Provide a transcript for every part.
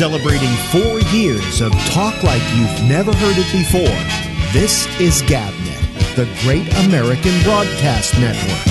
Celebrating four years of talk like you've never heard it before. This is GabNet, the Great American Broadcast Network.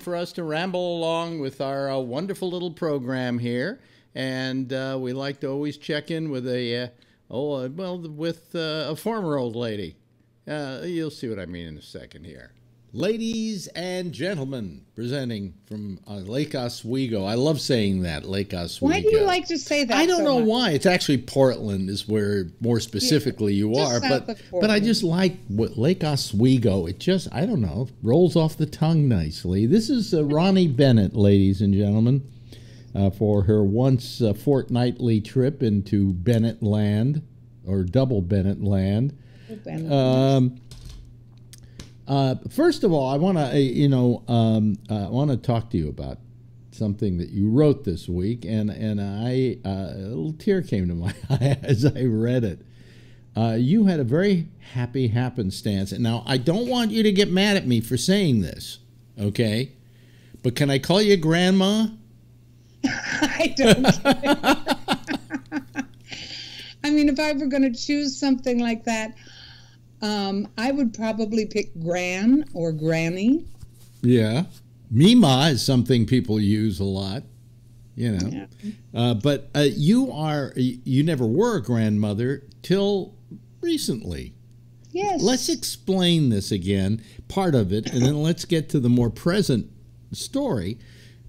For us to ramble along with our uh, wonderful little program here. And uh, we like to always check in with a, uh, oh, uh, well, with uh, a former old lady. You'll see what I mean in a second here. Ladies and gentlemen, presenting from uh, Lake Oswego. I love saying that, Lake Oswego. Why do you like to say that? I don't so know much? why. It's actually Portland is where more specifically you are, but but I just like what Lake Oswego. It just I don't know rolls off the tongue nicely. This is uh, Ronni Bennett, ladies and gentlemen, uh, for her once uh, fortnightly trip into Bennett Land or Double Bennett Land. Bennett. Um, uh, first of all, I want to, you know, um, uh, I want to talk to you about something that you wrote this week, and and I uh, a little tear came to my eye as I read it. Uh, you had a very happy happenstance, and now I don't want you to get mad at me for saying this, okay? But can I call you Grandma? I don't. I mean, if I were going to choose something like that, um, I would probably pick Gran or Granny. Yeah. Mima is something people use a lot, you know. Yeah. Uh, but uh, you are, you never were a grandmother till recently. Yes. Let's explain this again, part of it, and then let's get to the more present story.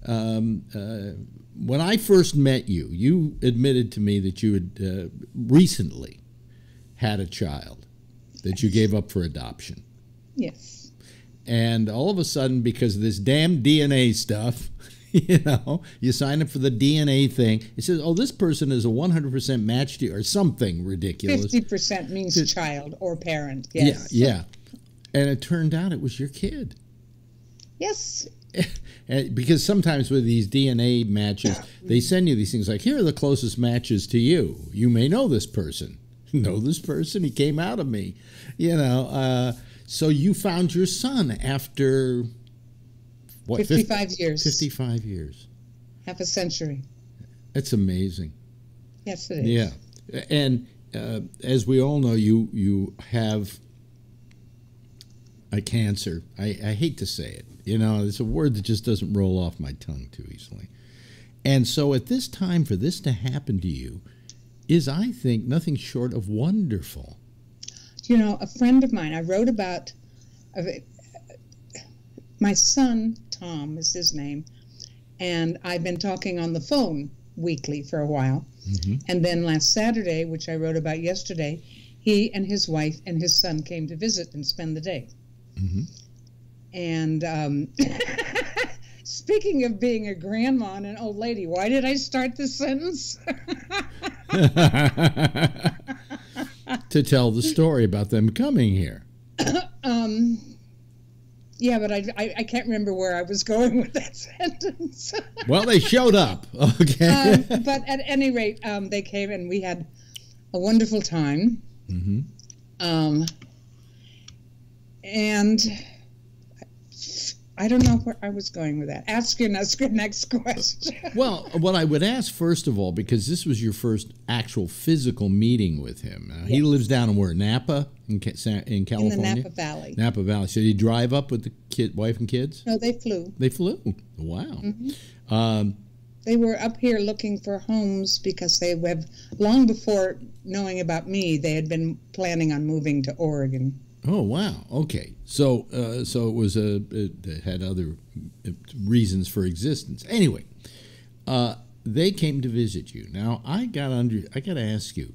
Um, uh, when I first met you, you admitted to me that you had uh, recently had a child that you gave up for adoption. Yes. And all of a sudden, because of this damn DNA stuff, you know, you sign up for the DNA thing. It says, oh, this person is a 100% match to you, or something ridiculous. Fifty percent means Fif- child or parent. Yes. Yeah, yeah. And it turned out it was your kid. Yes. And because sometimes with these DNA matches, they send you these things like, here are the closest matches to you. You may know this person. know this person? He came out of me. You know, uh, so you found your son after what? fif- Fifty-five years. 55 years. Half a century. That's amazing. Yes, it is. Yeah, and uh, as we all know, you you have a cancer. I, I hate to say it. You know, it's a word that just doesn't roll off my tongue too easily. And so, at this time, for this to happen to you, is I think nothing short of wonderful. You know, a friend of mine. I wrote about. it- my son Tom is his name, and I've been talking on the phone weekly for a while. Mhm. And then last Saturday, which I wrote about yesterday, he and his wife and his son came to visit and spend the day. Mhm. And um, speaking of being a grandma and an old lady, why did I start this sentence? to tell the story about them coming here. um, yeah, but I, I, I can't remember where I was going with that sentence. Well, they showed up. Okay. um, but at any rate, um, they came and we had a wonderful time. Mm -hmm. Um, and I don't know where I was going with that. Ask your next, next question. Well, what I would ask first of all, because this was your first actual physical meeting with him. Now, He lives down in where Napa in, Ca- Sa- in in the Napa Valley. Napa Valley. So did he drive up with the kid, wife and kids? No, they flew. They flew. Wow. Mm-hmm. Um, They were up here looking for homes because they have, long before knowing about me, they had been planning on moving to Oregon. Oh wow. Okay. So uh, so it was a it, had other uh, reasons for existence. Anyway, uh, they came to visit you. Now I got under. I got to ask you,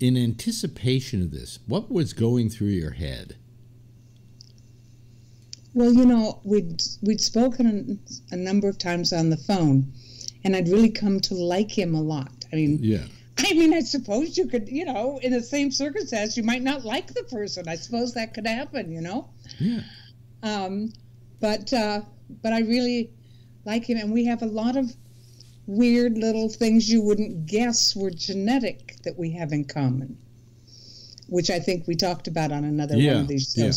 in anticipation of this, what was going through your head? Well, you know, we'd we'd spoken a number of times on the phone, and I'd really come to like him a lot. I mean, Yeah. I mean, I suppose you could, you know, in the same circumstance, you might not like the person. I suppose that could happen, you know. Yeah. Um, but uh, but I really like him, and we have a lot of weird little things you wouldn't guess were genetic that we have in common, which I think we talked about on another one of these yeah.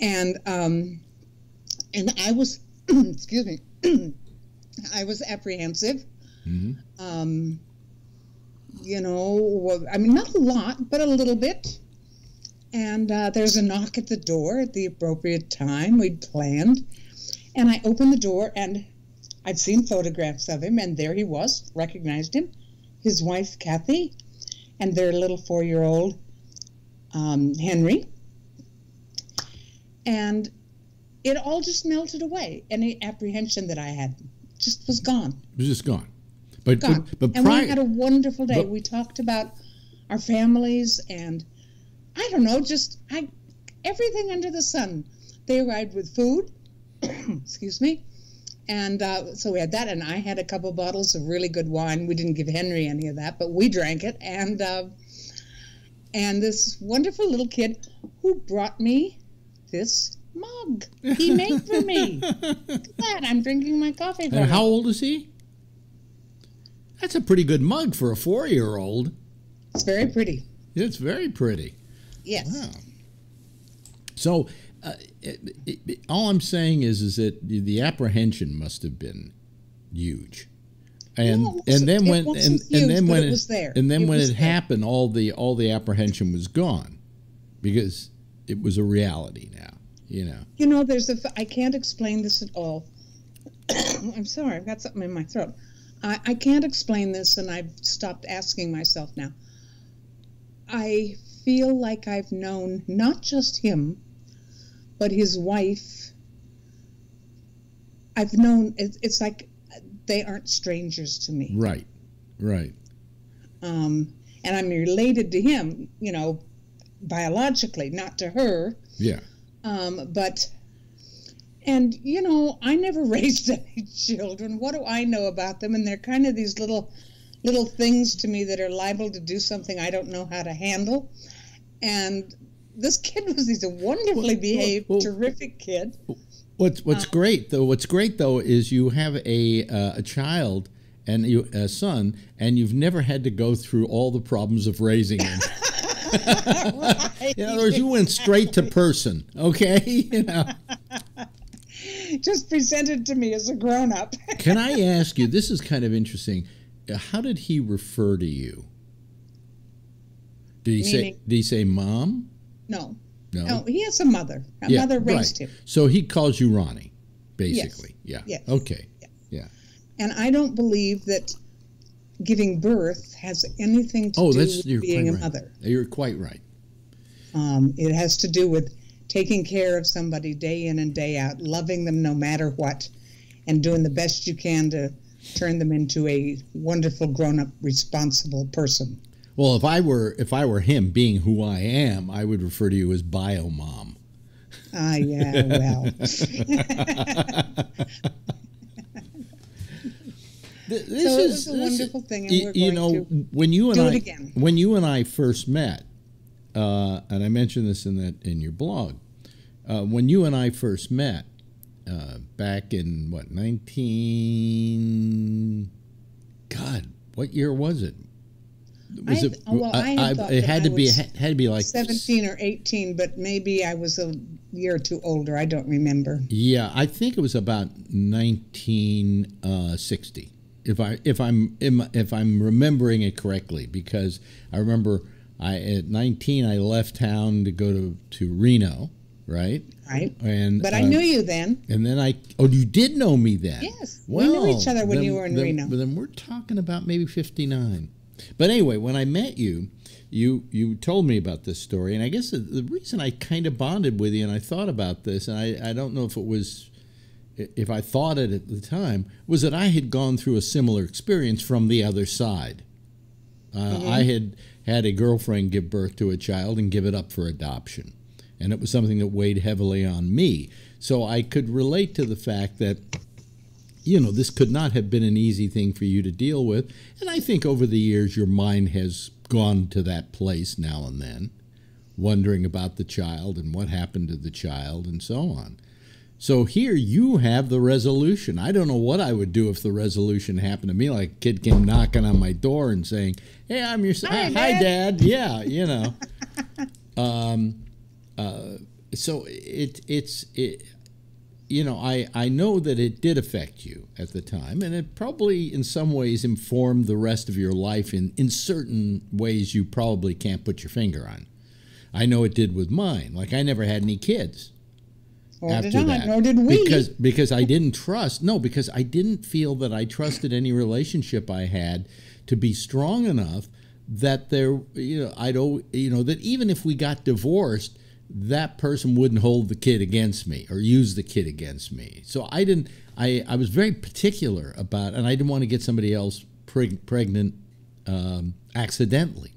And um, and I was, excuse me, I was apprehensive. hmm Um, you know, I mean, not a lot, but a little bit. And uh, there's a knock at the door at the appropriate time. We'd planned. And I opened the door, and I'd seen photographs of him, and there he was, recognized him, his wife, Kathy, and their little four year old, um, Henry. And it all just melted away. Any apprehension that I had just was gone It was just gone. But but, but and prior, we had a wonderful day. but- we talked about our families and I don't know, just I everything under the sun. They arrived with food, excuse me, and uh, so we had that. And I had a couple bottles of really good wine. We didn't give Henry any of that, but we drank it. And uh, and this wonderful little kid who brought me this mug he made for me. Look at that! I'm drinking my coffee. from and how old is he? That's a pretty good mug for a four-year-old. It's very pretty. It's very pretty. Yes. Wow. So, uh, it, it, it- all I'm saying is, is that the, apprehension must have been huge, and No, and then when and, wasn't and then when it was there. and then when it there. happened, all the all the apprehension was gone, because it was a reality now. You know. You know, there's a. f- I can't explain this at all. I'm sorry, I've got something in my throat. I, I can't explain this, and I've stopped asking myself now. I feel like I've known not just him, but his wife. I've known. It, it's like they aren't strangers to me. Right. Right. Um, and I'm related to him, you know, biologically, not to her. Yeah. Um, but, and you know, I never raised any children. What do I know about them? And they're kind of these little, little things to me that are liable to do something I don't know how to handle. And this kid was he's a wonderfully behaved, well- terrific kid. What's What's great though? What's great though is you have a uh, a child and you a son, and you've never had to go through all the problems of raising him. Right. In other words, you went straight to person. Okay. You know. Just presented to me as a grown up. Can I ask you? This is kind of interesting. How did he refer to you? Did he say? Meaning- Did he say mom? no, No. no, he has a mother. A Yeah, mother raised right. him. So he calls you Ronni, basically. Yeah. Yes. Okay. Yeah. And I don't believe that giving birth has anything to Oh, do with being a right. mother. You're quite right. Um, it has to do with taking care of somebody day in and day out, loving them no matter what, and doing the best you can to turn them into a wonderful, grown-up, responsible person. Well, if I were if I were him, being who I am, I would refer to you as bio mom. Ah, yeah, well, This So is a wonderful thing, and we're you know to when you and I again. when you and I first met, uh, and I mentioned this in that in your blog. Uh, when you and I first met, uh, back in what nineteen? God, what year was it? Was I- it? well, I had thought it had I to be had to be like 17 or 18, but maybe I was a year or two older. I don't remember. Yeah, I think it was about 1960. If I if im- if I'm remembering it correctly, because I remember I at 19 I left town to go to to Reno, right? Right? And But I uh, knew you then. And then I oh you did know me then? Yes, we knew each other when then- you were in then- Reno. But then we're talking about maybe 59. But anyway, when I met you, you you told me about this story, and I guess the, the reason I kind of bonded with you, and I thought about this, and I, I don't know if it was if I thought it at the time, was that I had gone through a similar experience from the other side. Uh, Mm-hmm. I had had a girlfriend give birth to a child and give it up for adoption. And it was something that weighed heavily on me. So I could relate to the fact that you know, this could not have been an easy thing for you to deal with. And I think over the years, your mind has gone to that place now and then, wondering about the child and what happened to the child and so on. So here you have the resolution. I don't know what I would do if the resolution happened to me. Like a kid came knocking on my door and saying, "Hey, I'm your Hi, hi, Dad." Dad." Yeah, you know. um, uh, so it it's it, you know I I know that it did affect you at the time, and it probably in some ways informed the rest of your life in in certain ways you probably can't put your finger on. I know it did with mine. Like I never had any kids Nor after did I, that. nor did we. Because because I didn't trust. No, because I didn't feel that I trusted any relationship I had to be strong enough that there you know I'd you know that even if we got divorced that person wouldn't hold the kid against me or use the kid against me. So I didn't I I was very particular about and I didn't want to get somebody else preg- pregnant um, accidentally.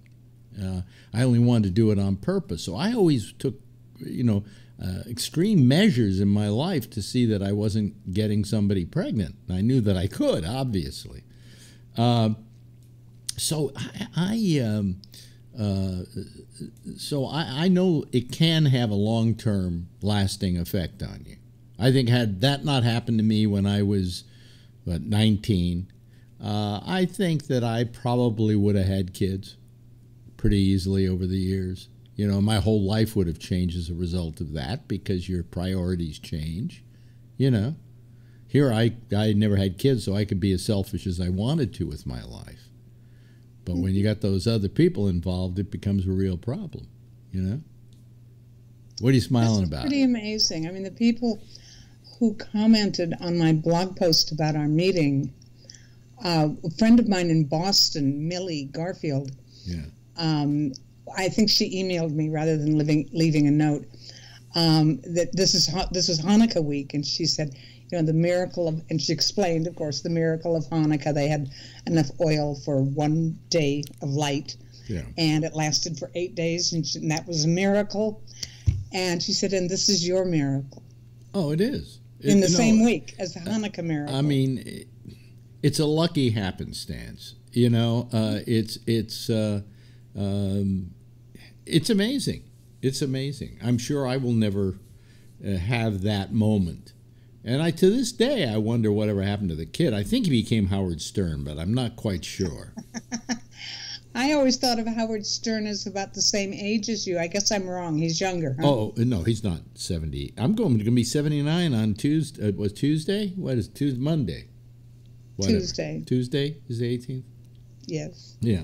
Uh, I only wanted to do it on purpose. So I always took, you know, uh, extreme measures in my life to see that I wasn't getting somebody pregnant. I knew that I could, obviously. Uh, so I, I um, uh, so I, I know it can have a long term, lasting effect on you. I think had that not happened to me when I was, what, 19, uh, I think that I probably would have had kids pretty easily over the years. You know, my whole life would have changed as a result of that because your priorities change. You know, here I I never had kids, so I could be as selfish as I wanted to with my life. But when you got those other people involved, it becomes a real problem. You know. What are you smiling That's about? pretty amazing. I mean, the people who commented on my blog post about our meeting, uh, a friend of mine in Boston, Millie Garfield, Yeah. um, I think she emailed me rather than living, leaving a note. Um, that this is this was Hanukkah week, and she said, you know, the miracle of, and she explained, of course, the miracle of Hanukkah. They had enough oil for one day of light, Yeah. and it lasted for eight days, and, she, and that was a miracle. And she said, and this is your miracle Oh, it is. in the It- same week as the Hanukkah miracle. I mean, it- it's a lucky happenstance. You know, uh, it's it's uh, um, it's amazing. It's amazing. I'm sure I will never uh, have that moment. And I to this day I wonder whatever happened to the kid. I think he became Howard Stern, but I'm not quite sure. I always thought of Howard Stern as about the same age as you. I guess I'm wrong. He's younger. Huh? Oh no, he's not 70. I'm going to be 79 on Tuesday. Uh, was Tuesday? What is Tuesday? Monday. Whatever. Tuesday. Tuesday is the 18th. Yes. Yeah,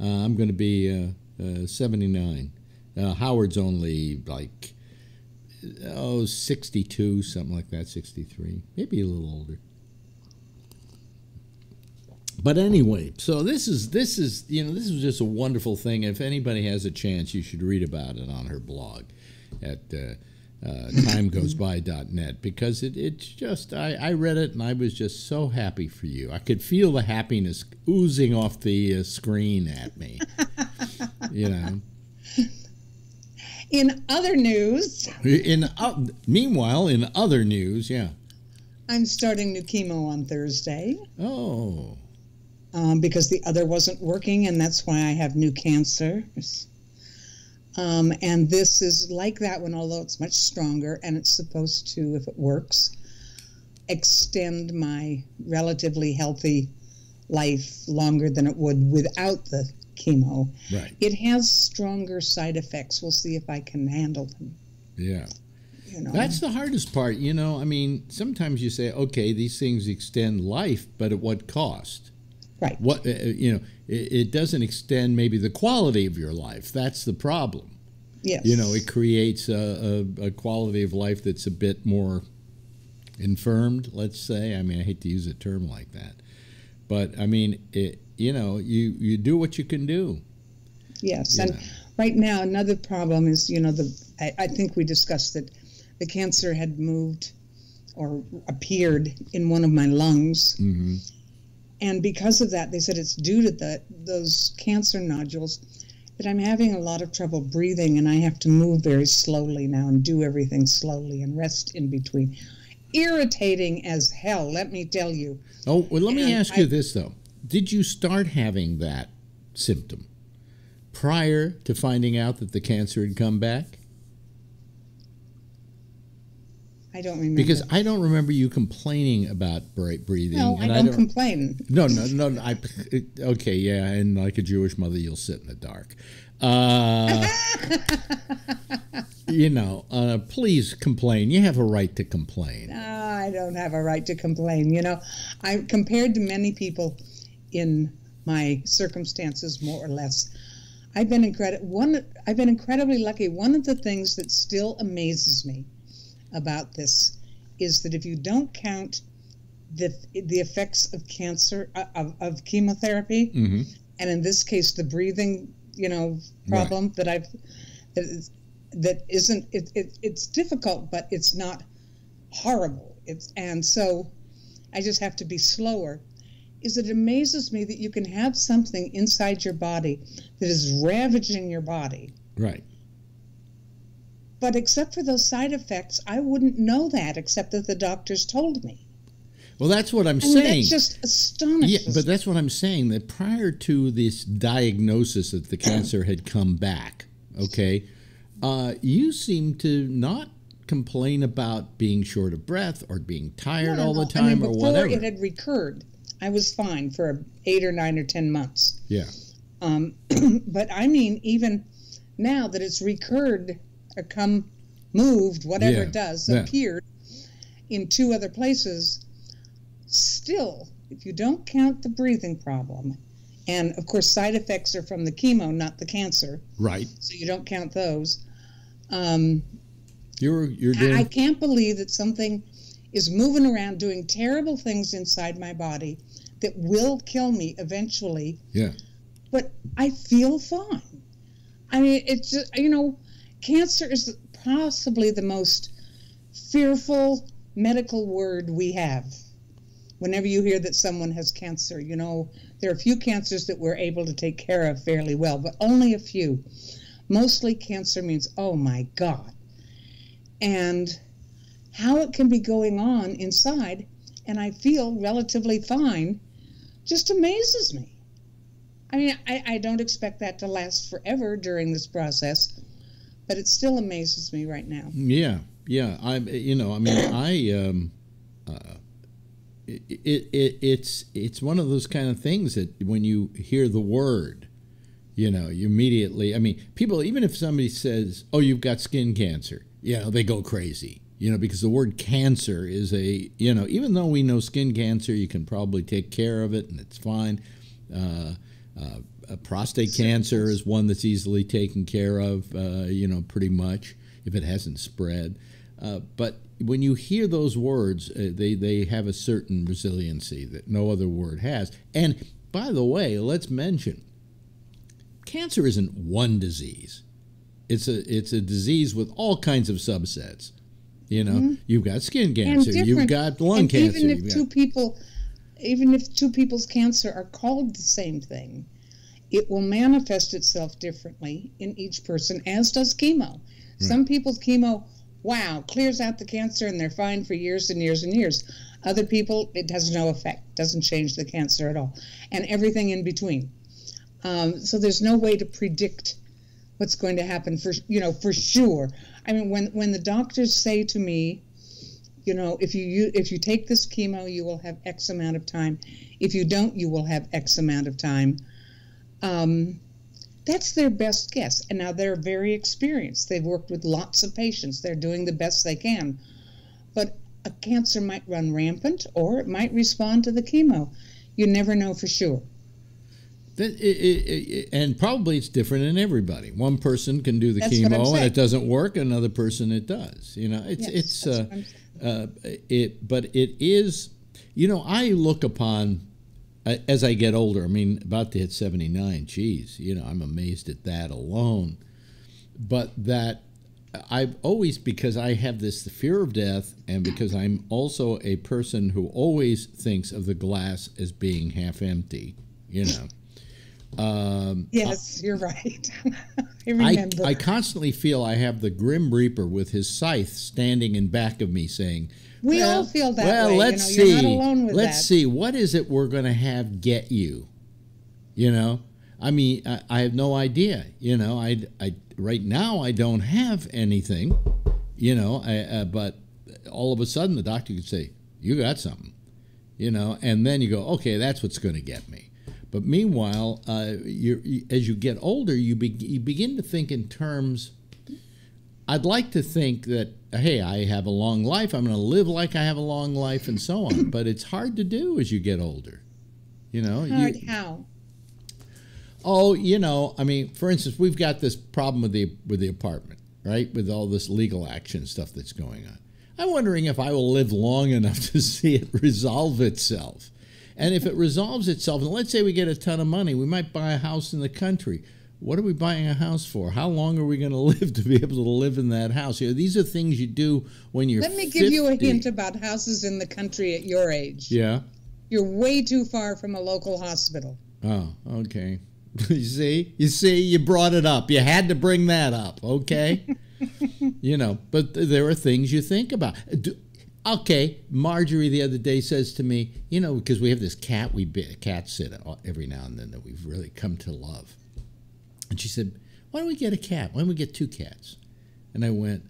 uh, I'm going to be uh, uh, 79. Uh, Howard's only like oh 62, something like that, 63, maybe a little older. But anyway, so this is this is you know this is just a wonderful thing. If anybody has a chance, you should read about it on her blog at uh, uh, timegoesby.net because it, it's just I, I read it and I was just so happy for you. I could feel the happiness oozing off the uh, screen at me. you know. In other news, In uh, meanwhile, in other news, yeah. I'm starting new chemo on Thursday Oh, um, because the other wasn't working, and that's why I have new cancers. Um, and this is like that one, although it's much stronger, and it's supposed to, if it works, extend my relatively healthy life longer than it would without the chemo. right. It has stronger side effects. We'll see if I can handle them. Yeah. You know, That's the hardest part, you know. I mean, sometimes you say, okay, these things extend life, but at what cost? right. What uh, you know, it, it doesn't extend maybe the quality of your life. That's the problem. Yes. You know, it creates a, a, a quality of life that's a bit more infirmed. Let's say. I mean, I hate to use a term like that, but I mean, it. You know, you you do what you can do. Yes, you and know. right now another problem is you know the I, I think we discussed that the cancer had moved or appeared in one of my lungs, hmm and because of that, they said it's due to the those cancer nodules that I'm having a lot of trouble breathing, and I have to move very slowly now and do everything slowly and rest in between. Irritating as hell. Let me tell you. Oh, well, let me And ask you this though: Did you start having that symptom prior to finding out that the cancer had come back? I don't remember. Because I don't remember you complaining about bre- breathing. no, I and don't, complain. No, no, no. no, I okay, yeah, and like a Jewish mother, you'll sit in the dark. Uh, you know, uh, please complain. You have a right to complain. Ah, I don't have a right to complain. You know, I'm compared to many people in my circumstances, more or less. I've been incredible. One, I've been incredibly lucky. One of the things that still amazes me about this is that if you don't count the the effects of cancer uh, of, of chemotherapy, hmm and in this case, the breathing, you know, problem that I've that that isn't it, it it's difficult, but it's not horrible. It's and so I just have to be slower. Is it amazes me that you can have something inside your body that is ravaging your body, Right. but except for those side effects, I wouldn't know that except that the doctors told me. Well, that's what I'm I mean, saying. that just astonishes. Yeah, but that's what I'm saying. That prior to this diagnosis that the cancer had come back, okay, uh, you seem to not complain about being short of breath or being tired No, all the no. I mean, time or whatever. before whatever. it had recurred, I was fine for eight or nine or ten months. yeah, Um, but I mean, even now that it's recurred or come moved, whatever Yeah, it does, yeah. appeared in two other places, still, if you don't count the breathing problem, and of course, side effects are from the chemo, not the cancer, right. so you don't count those. Um, You're you're I, doing I can't believe that something is moving around doing terrible things inside my body that will kill me eventually yeah. but I feel fine. I mean, it's just, you know, cancer is possibly the most fearful medical word we have. Whenever you hear that someone has cancer, you know, there are a few cancers that we're able to take care of fairly well, but only a few. Mostly cancer means, oh my God. And how it can be going on inside, and I feel relatively fine, just amazes me. I mean, I, I don't expect that to last forever during this process, but it still amazes me right now. Yeah, yeah. I, you know, I mean, I, um, uh, it, it, it, it's, it's one of those kind of things that when you hear the word, you know, you immediately. I mean, people, even if somebody says, "Oh, you've got skin cancer," you know, they go crazy. You know, because the word cancer is a, you know, even though we know skin cancer, you can probably take care of it and it's fine. Uh, uh, prostate cancer is one that's easily taken care of, uh, you know, pretty much if it hasn't spread. Uh, but when you hear those words, uh, they, they have a certain resiliency that no other word has. And by the way, let's mention cancer isn't one disease. It's a it's a disease with all kinds of subsets. You know, mm-hmm. you've got skin cancer, you've got lung and cancer, even if two people, even if two people's cancer are called the same thing, it will manifest itself differently in each person, as does chemo. Some people's chemo, wow, clears out the cancer and they're fine for years and years and years. Other people, it has no effect, doesn't change the cancer at all, and everything in between. Um, so there's no way to predict what's going to happen for you know for sure. I mean, when when the doctors say to me, you know, if you, you if you take this chemo, you will have X amount of time. If you don't, you will have X amount of time. Um, that's their best guess. And now they're very experienced. They've worked with lots of patients. They're doing the best they can. But a cancer might run rampant, or it might respond to the chemo. You never know for sure. It, it, it, and probably it's different in everybody. One person can do the That's chemo and it doesn't work. Another person it does. You know, it's Yes, it's uh, uh, it, but it is. You know, I look upon uh, as I get older. I mean, about to hit seventy nine. Geez, you know, I'm amazed at that alone. But that I've always because I have this the fear of death, and because I'm also a person who always thinks of the glass as being half empty. You know Um, yes, you're right. I I, remember. I constantly feel I have the Grim Reaper with his scythe standing in back of me saying, We well, all feel that well, way, you let's know, see. you're not alone with let's that." see. What is it we're going to have get you? You know, I mean, I, I have no idea. You know, I, I right now I don't have anything. You know, I, uh, but all of a sudden the doctor could say, "You got something," you know, and then you go, "Okay, that's what's going to get me." But meanwhile, uh, you you as you get older, you, be, you begin to think in terms. I'd like to think that hey, I have a long life. I'm going to live like I have a long life, and so on. but it's hard to do as you get older. You know, you- Hard how? Oh, you know, I mean, for instance, we've got this problem with the with the apartment, right? With all this legal action stuff that's going on. I'm wondering if I will live long enough to see it resolve itself. And if it resolves itself, and let's say we get a ton of money, we might buy a house in the country. What are we buying a house for? How long are we going to live to be able to live in that house? You know, these are things you do when you're. Let me give you a hint about houses in the country at your age. Yeah. You're way too far from a local hospital. Oh, okay. you see, you see, you brought it up. You had to bring that up, okay? you know, but there are things you think about. Do, okay, Marjorie the other day says to me, you know, because we have this cat we cat sit every now and then that we've really come to love, and she said, "Why don't we get a cat? Why don't we get two cats?" And I went.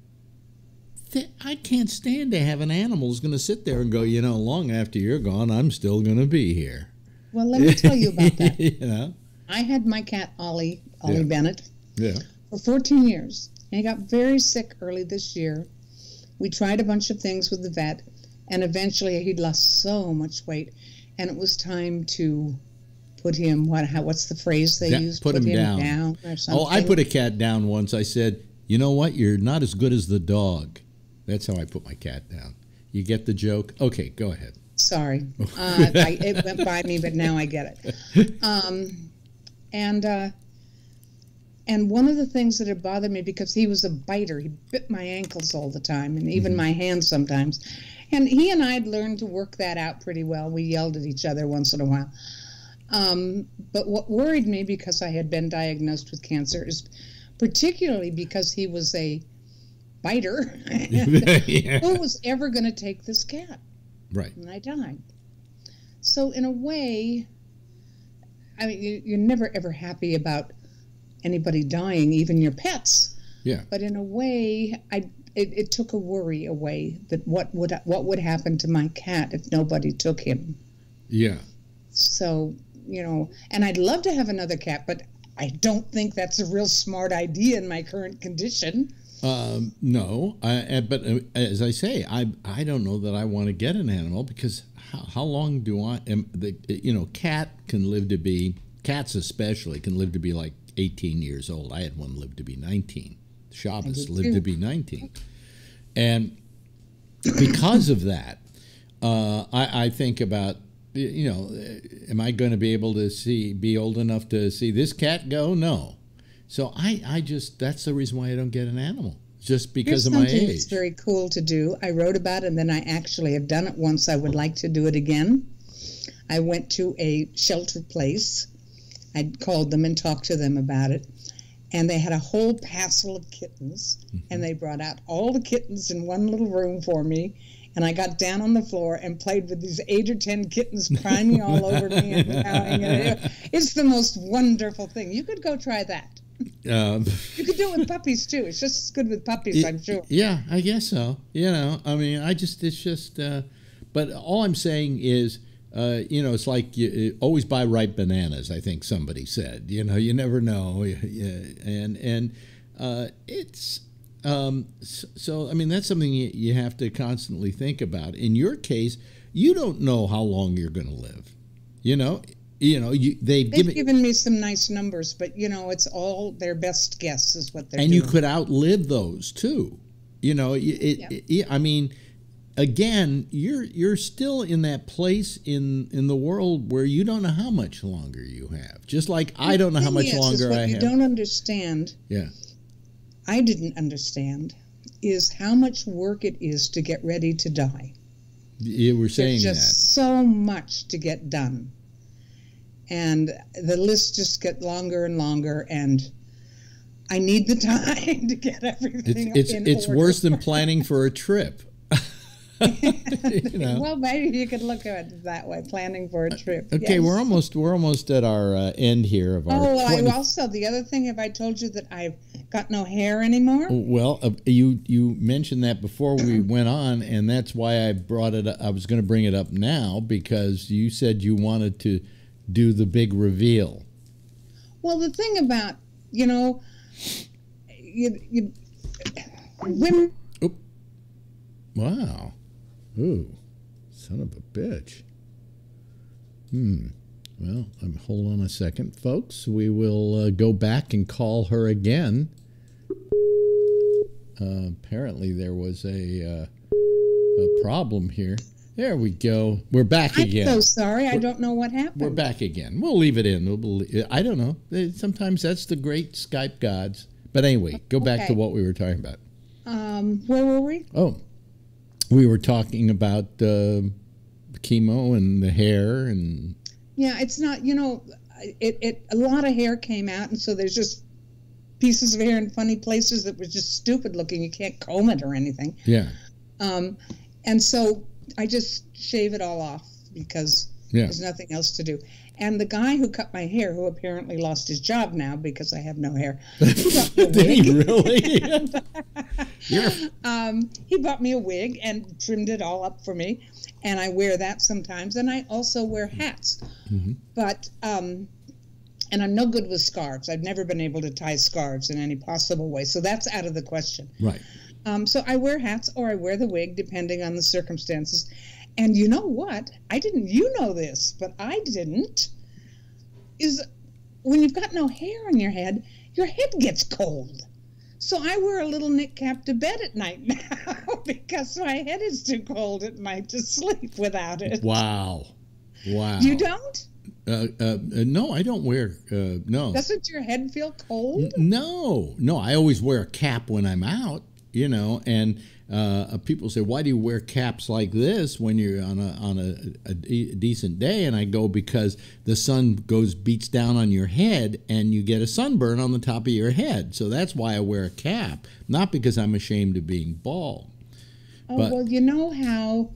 I can't stand to have an animal who's going to sit there and go, you know, long after you're gone, I'm still going to be here. Well, let me tell you about that. you know? I had my cat Ollie, Ollie Yeah. Bennett, Yeah. for 14 years. And he got very sick early this year. We tried a bunch of things with the vet, and eventually he'd lost so much weight, and it was time to put him. What? How, what's the phrase they Da- use? put him down. or something. Oh, I put a cat down once. I said, you know what? You're not as good as the dog. That's how I put my cat down. You get the joke? Okay, go ahead. Sorry, uh, I, it went by me, but now I get it. Um, and uh, and one of the things that had bothered me because he was a biter, he bit my ankles all the time, and even my hands sometimes. And he and I had learned to work that out pretty well. We yelled at each other once in a while. Um, but what worried me because I had been diagnosed with cancer is particularly because he was a biter. Yeah. Who was ever going to take this cat? Right. and I died. So in a way, I mean, you're never ever happy about anybody dying, even your pets. Yeah. But in a way, I it, it took a worry away that what would what would happen to my cat if nobody took him. Yeah. So you know, and I'd love to have another cat, but I don't think that's a real smart idea in my current condition. Um, no, I, but uh, as I say, I I don't know that I want to get an animal because how, how long do I? Am the you know cat can live to be cats especially can live to be like 18 years old. I had one live to be 19. Shabbos lived to be 19, and because of that, uh, I, I think about you know, am I going to be able to see be old enough to see this cat go? No. So I, I just that's the reason why I don't get an animal, just because Here's of my something age. that's very cool to do. I wrote about it, and then I actually have done it once. I would like to do it again. I went to a shelter place. I called them and talked to them about it. And they had a whole passel of kittens, Mm-hmm. and they brought out all the kittens in one little room for me. And I got down on the floor and played with these eight or ten kittens climbing all over me and. And it's the most wonderful thing. You could go try that. Um, You could do it with puppies too. It's just as good with puppies, I'm sure. Yeah, I guess so. You know, I mean, I just it's just. Uh, but all I'm saying is, uh, you know, it's like you always buy ripe bananas. I think somebody said. You know, you never know. And and uh, it's. Um, so, I mean, that's something you, you have to constantly think about. In your case, you don't know how long you're going to live. You know, you know, you they've They've given given me some nice numbers, but you know, it's all their best guess is what they're and doing. you could outlive those too. You know, it, it, Yeah. it- I mean, again, you're you're still in that place in in the world where you don't know how much longer you have. Just like I don't know how much is, is longer what I you have. don't understand. Yeah. I didn't understand is how much work it is to get ready to die. You were saying There's that. just so much to get done. and the lists just get longer and longer, and I need the time to get everything. It's it's it's worse than planning for a trip. you know. Well, maybe you could look at it that way, planning for a trip. Okay, yes. we're almost we're almost at our uh, end here of our. Oh, well, 20 I also the other thing. Have I told you that I've got no hair anymore? Well, uh, you you mentioned that before we went on, and that's why I brought it. up. I was going to bring it up now because you said you wanted to do the big reveal. Well, the thing about you know, you, you women. Wow. Ooh, son of a bitch. Hmm. Well, um, hold on a second, folks. We will uh, go back and call her again. Uh, apparently, there was a uh, a problem here. There we go. We're back I'm again. so sorry. I don't know what happened. We're back again. We'll leave it in. We'll, I don't know. Sometimes that's the great Skype gods. But anyway, go back to what we were talking about. Um, where were we? Oh, we were talking about uh, chemo and the hair and Yeah, it's not. You know, it, it a lot of hair came out, and so there's just pieces of hair in funny places that was just stupid looking. You can't comb it or anything. yeah, Um, and so I just shave it all off because yeah. there's nothing else to do. And the guy who cut my hair, who apparently lost his job now because I have no hair, he Did he really? You're, Um, he bought me a wig and trimmed it all up for me, and I wear that sometimes. And I also wear hats, Mhm. but um, and I'm no good with scarves. I've never been able to tie scarves in any possible way, so that's out of the question. right. Um, so I wear hats or I wear the wig depending on the circumstances. And you know what? I didn't. You know this, but I didn't. Is when you've got no hair on your head, your head gets cold. So I wear a little knit cap to bed at night now because my head is too cold at night to sleep without it. Wow. Wow. You don't? Uh, uh, uh, no, I don't wear. Uh, no. Doesn't your head feel cold? No, no. I always wear a cap when I'm out, you know. And uh, people say, "Why do you wear caps like this when you're on a on a, a de- decent day?" And I go, "Because the sun goes beats down on your head, and you get a sunburn on the top of your head. So that's why I wear a cap, not because I'm ashamed of being bald." Oh, But- well, you know how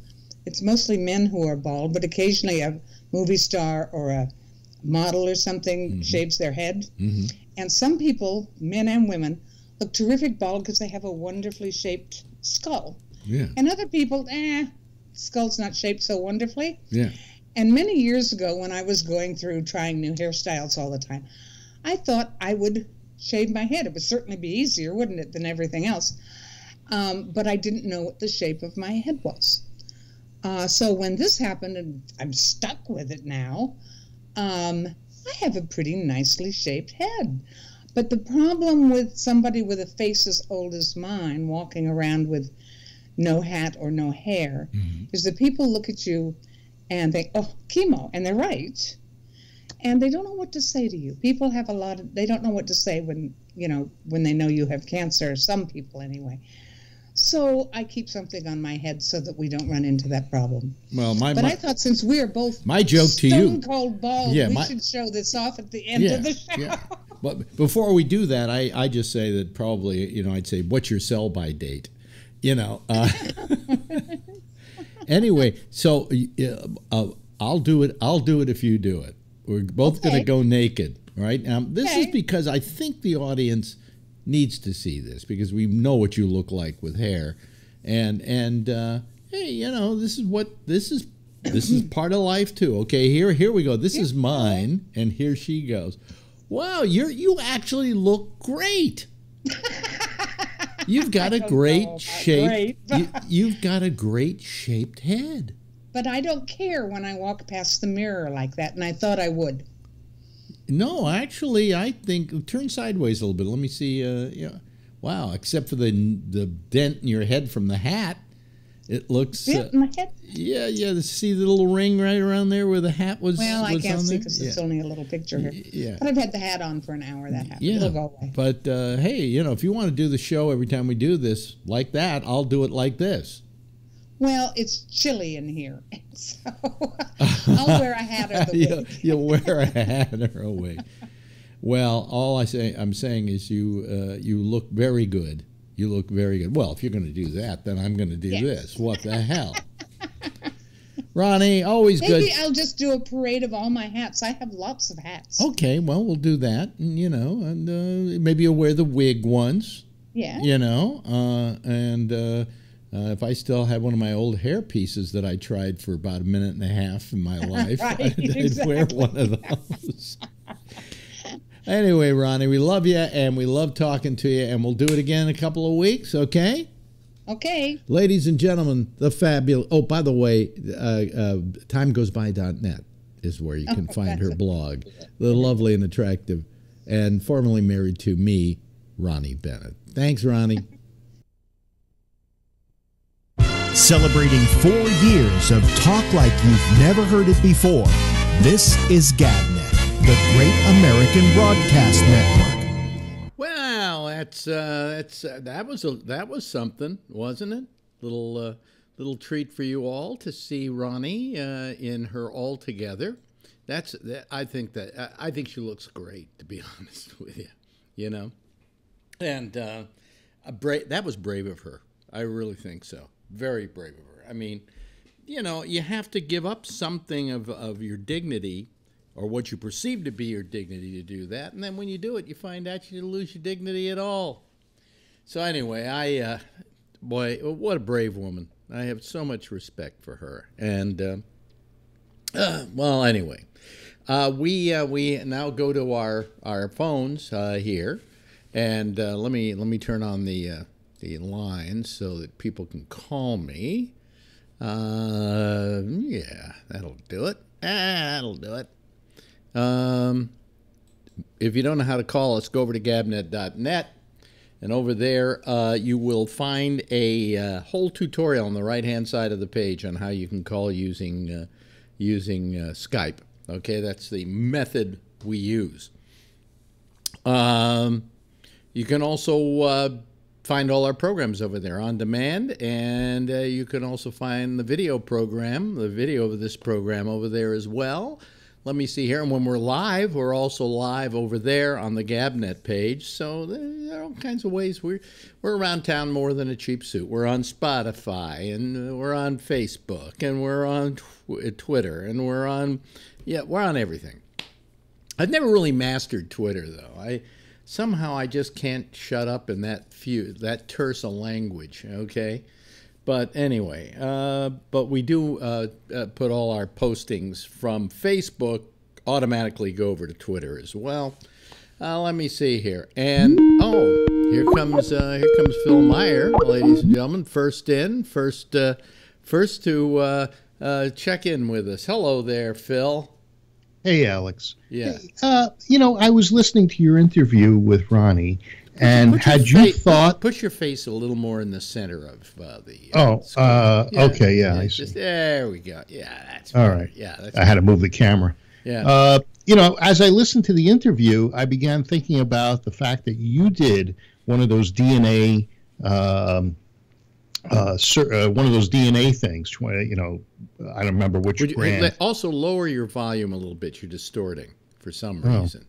it's mostly men who are bald, but occasionally a movie star or a model or something shaves their head. Mhm. And some people, men and women, look terrific bald because they have a wonderfully shaped skull. Yeah, And other people, eh, skull's not shaped so wonderfully. yeah. And many years ago, when I was going through trying new hairstyles all the time, I thought I would shave my head. It would certainly be easier, wouldn't it, than everything else? Um, but I didn't know what the shape of my head was. Uh, so when this happened, and I'm stuck with it now, um, I have a pretty nicely shaped head. But the problem with somebody with a face as old as mine walking around with no hat or no hair Mhm. is that people look at you and think, oh, chemo, and they're right. And they don't know what to say to you. People have a lot of, they don't know what to say when, you know, when they know you have cancer, some people anyway. So I keep something on my head so that we don't run into that problem. Well, my But my, I thought since we're both my joke to you. cold bald, Yeah, we my- should show this off at the end Yeah, of the show. yeah. But before we do that, I, I just say that probably, you know, I'd say, what's your sell by date? You know. Uh, anyway, so uh, I'll do it. I'll do it if you do it. We're both going to go naked, right? Now, this is because I think the audience needs to see this because we know what you look like with hair, and and uh, hey, you know, this is what this is. This is part of life too. Okay, here here we go. This is mine, and here she goes. Wow, you're you actually look great. You've got a great shape. great. you, you've got a great shaped head. But I don't care when I walk past the mirror like that, and I thought I would. No, actually, I think turn sideways a little bit. Let me see. Uh, yeah, wow. Except for the the dent in your head from the hat, it looks. Uh, my head? yeah, yeah. See the little ring right around there where the hat was. Well, I can't see because yeah. it's only a little picture here. yeah. But I've had the hat on for an hour. That. Yeah, It'll go away. but uh, hey, you know, if you want to do the show every time we do this like that, I'll do it like this. Well, it's chilly in here, so I'll wear a hat or the you'll, you'll wear a hat or a wig. Well, all I say I'm saying is you uh, you look very good. You look very good. Well, if you're going to do that, then I'm going to do Yes. this. What the hell? Ronni, always good Maybe. I'll just do a parade of all my hats. I have lots of hats. Okay, well, we'll do that. And, you know, and uh, maybe you'll wear the wig once. yeah. you know uh, and uh, uh, if i still had one of my old hair pieces that i tried for about a minute and a half in my life Right, I'd, I'd wear one of those anyway Ronni we love you and we love talking to you and we'll do it again in a couple of weeks okay? Okay. ladies and gentlemen the fabulous oh by the way uh, uh, timegoesby.net is where you can find her blog. The lovely and attractive and formerly married to me Ronni Bennett. Thanks Ronni. Celebrating four years of talk like you've never heard it before. This is GabNet, the Great American Broadcast Network. Well, that's uh, that's uh, that was a that was something, wasn't it? Little uh, little treat for you all to see Ronni uh, in her all together. That's that, I think that I- think she looks great. To be honest with you, you know, and uh, that was brave of her. I really think so. Very brave of her. I mean, you know, you have to give up something of, of your dignity or what you perceive to be your dignity to do that. And then when you do it, you find out you didn't lose your dignity at all. So, anyway, I, uh, boy, what a brave woman. I have so much respect for her. And, uh, uh, well, anyway, uh, we, uh, we now go to our, our phones uh, here. And let me let me turn on the the lines so that people can call me. Yeah, that'll do it. That'll do it. Um, if you don't know how to call us, go over to gabnet.net. And over there, uh, you will find a uh, whole tutorial on the right hand side of the page on how you can call using, uh, using uh, Skype. Okay, that's the method we use. Um, you can also uh, find all our programs over there on demand, and uh, you can also find the video program, the video of this program over there as well. Let me see here. And when we're live, we're also live over there on the Gabnet page. So there are all kinds of ways. We're, we're around town more than a cheap suit. We're on Spotify, and uh, we're on Facebook, and we're on tw- Twitter, and we're on, yeah, we're on everything. I've never really mastered Twitter though. I somehow I just can't shut up in that few that terse a language. Okay, but anyway, uh, but we do uh, uh, put all our postings from Facebook automatically go over to Twitter as well. Uh, let me see here, and oh, here comes uh, here comes Phil Meyer, ladies and gentlemen. First in, first uh, first to uh, uh, check in with us. Hello there, Phil. Hey, Alex. Yeah. Uh, you know, I was listening to your interview with Ronni, and Put had you face- thought? Push your face a little more in the center of uh, the. Oh, screen. uh, okay, yeah, I just- see. there we go. Yeah, that's All right. Yeah, that's I had to move the camera. yeah. Uh, you know, as I listened to the interview, I began thinking about the fact that you did one of those DNA, um, uh, cer- uh, one of those DNA things. You know, I don't remember which Would you, brand. also lower your volume a little bit. You're distorting for some Oh, reason.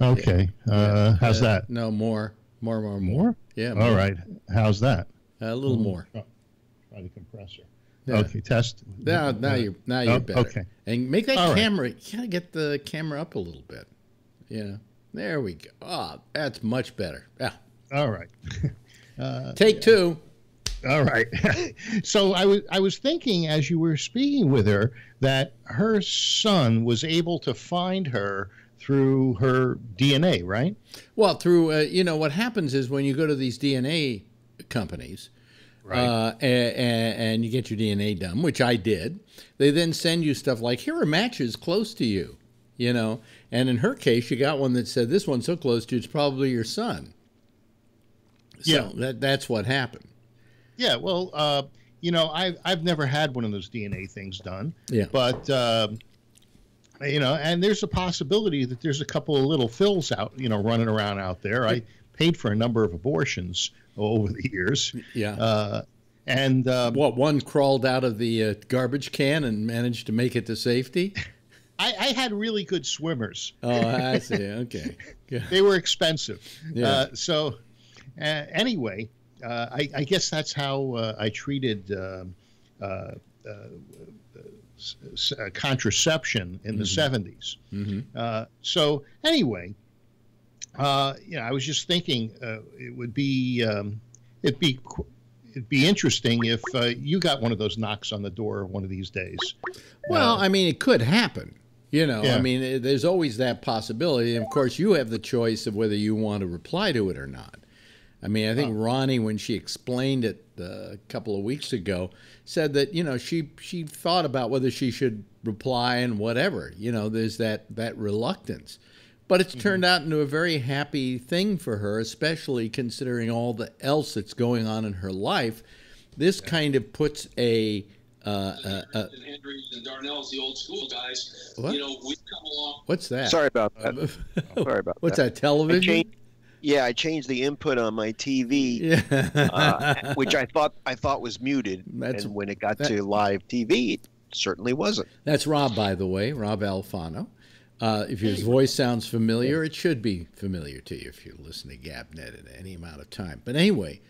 Okay, uh, how's Uh, that? No, more, more, more, more. More? Yeah. All more. right, how's that? A little more. Try the compressor. Yeah. Okay, test. Now, now you're now you're Oh, better. okay. And make that All right. camera. You gotta get the camera up a little bit. Yeah. There we go. Ah, that's much better. Yeah. All right. Uh, Take two. All right. so I was I was thinking as you were speaking with her that her son was able to find her through her DNA, right? Well, through uh, you know what happens is when you go to these DNA companies, uh, and, and you get your DNA done, which I did, they then send you stuff like here are matches close to you, you know. And in her case, you got one that said this one's so close to you, it's probably your son. So Yeah. that that's what happened. Yeah. Well, uh, you know, I've I've never had one of those DNA things done, Yeah. but. You know, and there's a possibility that there's a couple of little fills out, you know, running around out there. I paid for a number of abortions over the years. Yeah. Uh, And um, what one crawled out of the uh, garbage can and managed to make it to safety? I, I had really good swimmers. Oh, I see. Okay. they were expensive. Yeah. Uh, so, uh, anyway, uh, I, I guess that's how uh, I treated um, uh, uh, uh, contraception in the 70s. Uh, so, anyway, uh, you know, I was just thinking uh, it would be um, it'd be it'd be interesting if uh, you got one of those knocks on the door one of these days. Well, I mean, it could happen. You know, I mean, eh, there's always that possibility. And of course, you have the choice of whether you want to reply to it or not. I mean, I think Ronni, when she explained it uh, a couple of weeks ago, said that you know she she thought about whether she should reply and whatever. You know, there's that that reluctance, but it's turned out into a very happy thing for her, especially considering all the else that's going on in her life. This kind of puts a uh, uh, uh, and Hendricks and Darnell's the old school guys. What? You know, we've come along. what's that? Sorry about that. Sorry about that. What's that. that television? Yeah, I changed the input on my TV, Yeah. uh, which I thought I thought was muted, That's- and when it got that- to live TV, it certainly wasn't. That's Rob, by the way, Rob Alfano. Uh, if his voice sounds familiar, it should be familiar to you if you listen to Gabnet at any amount of time. But anyway,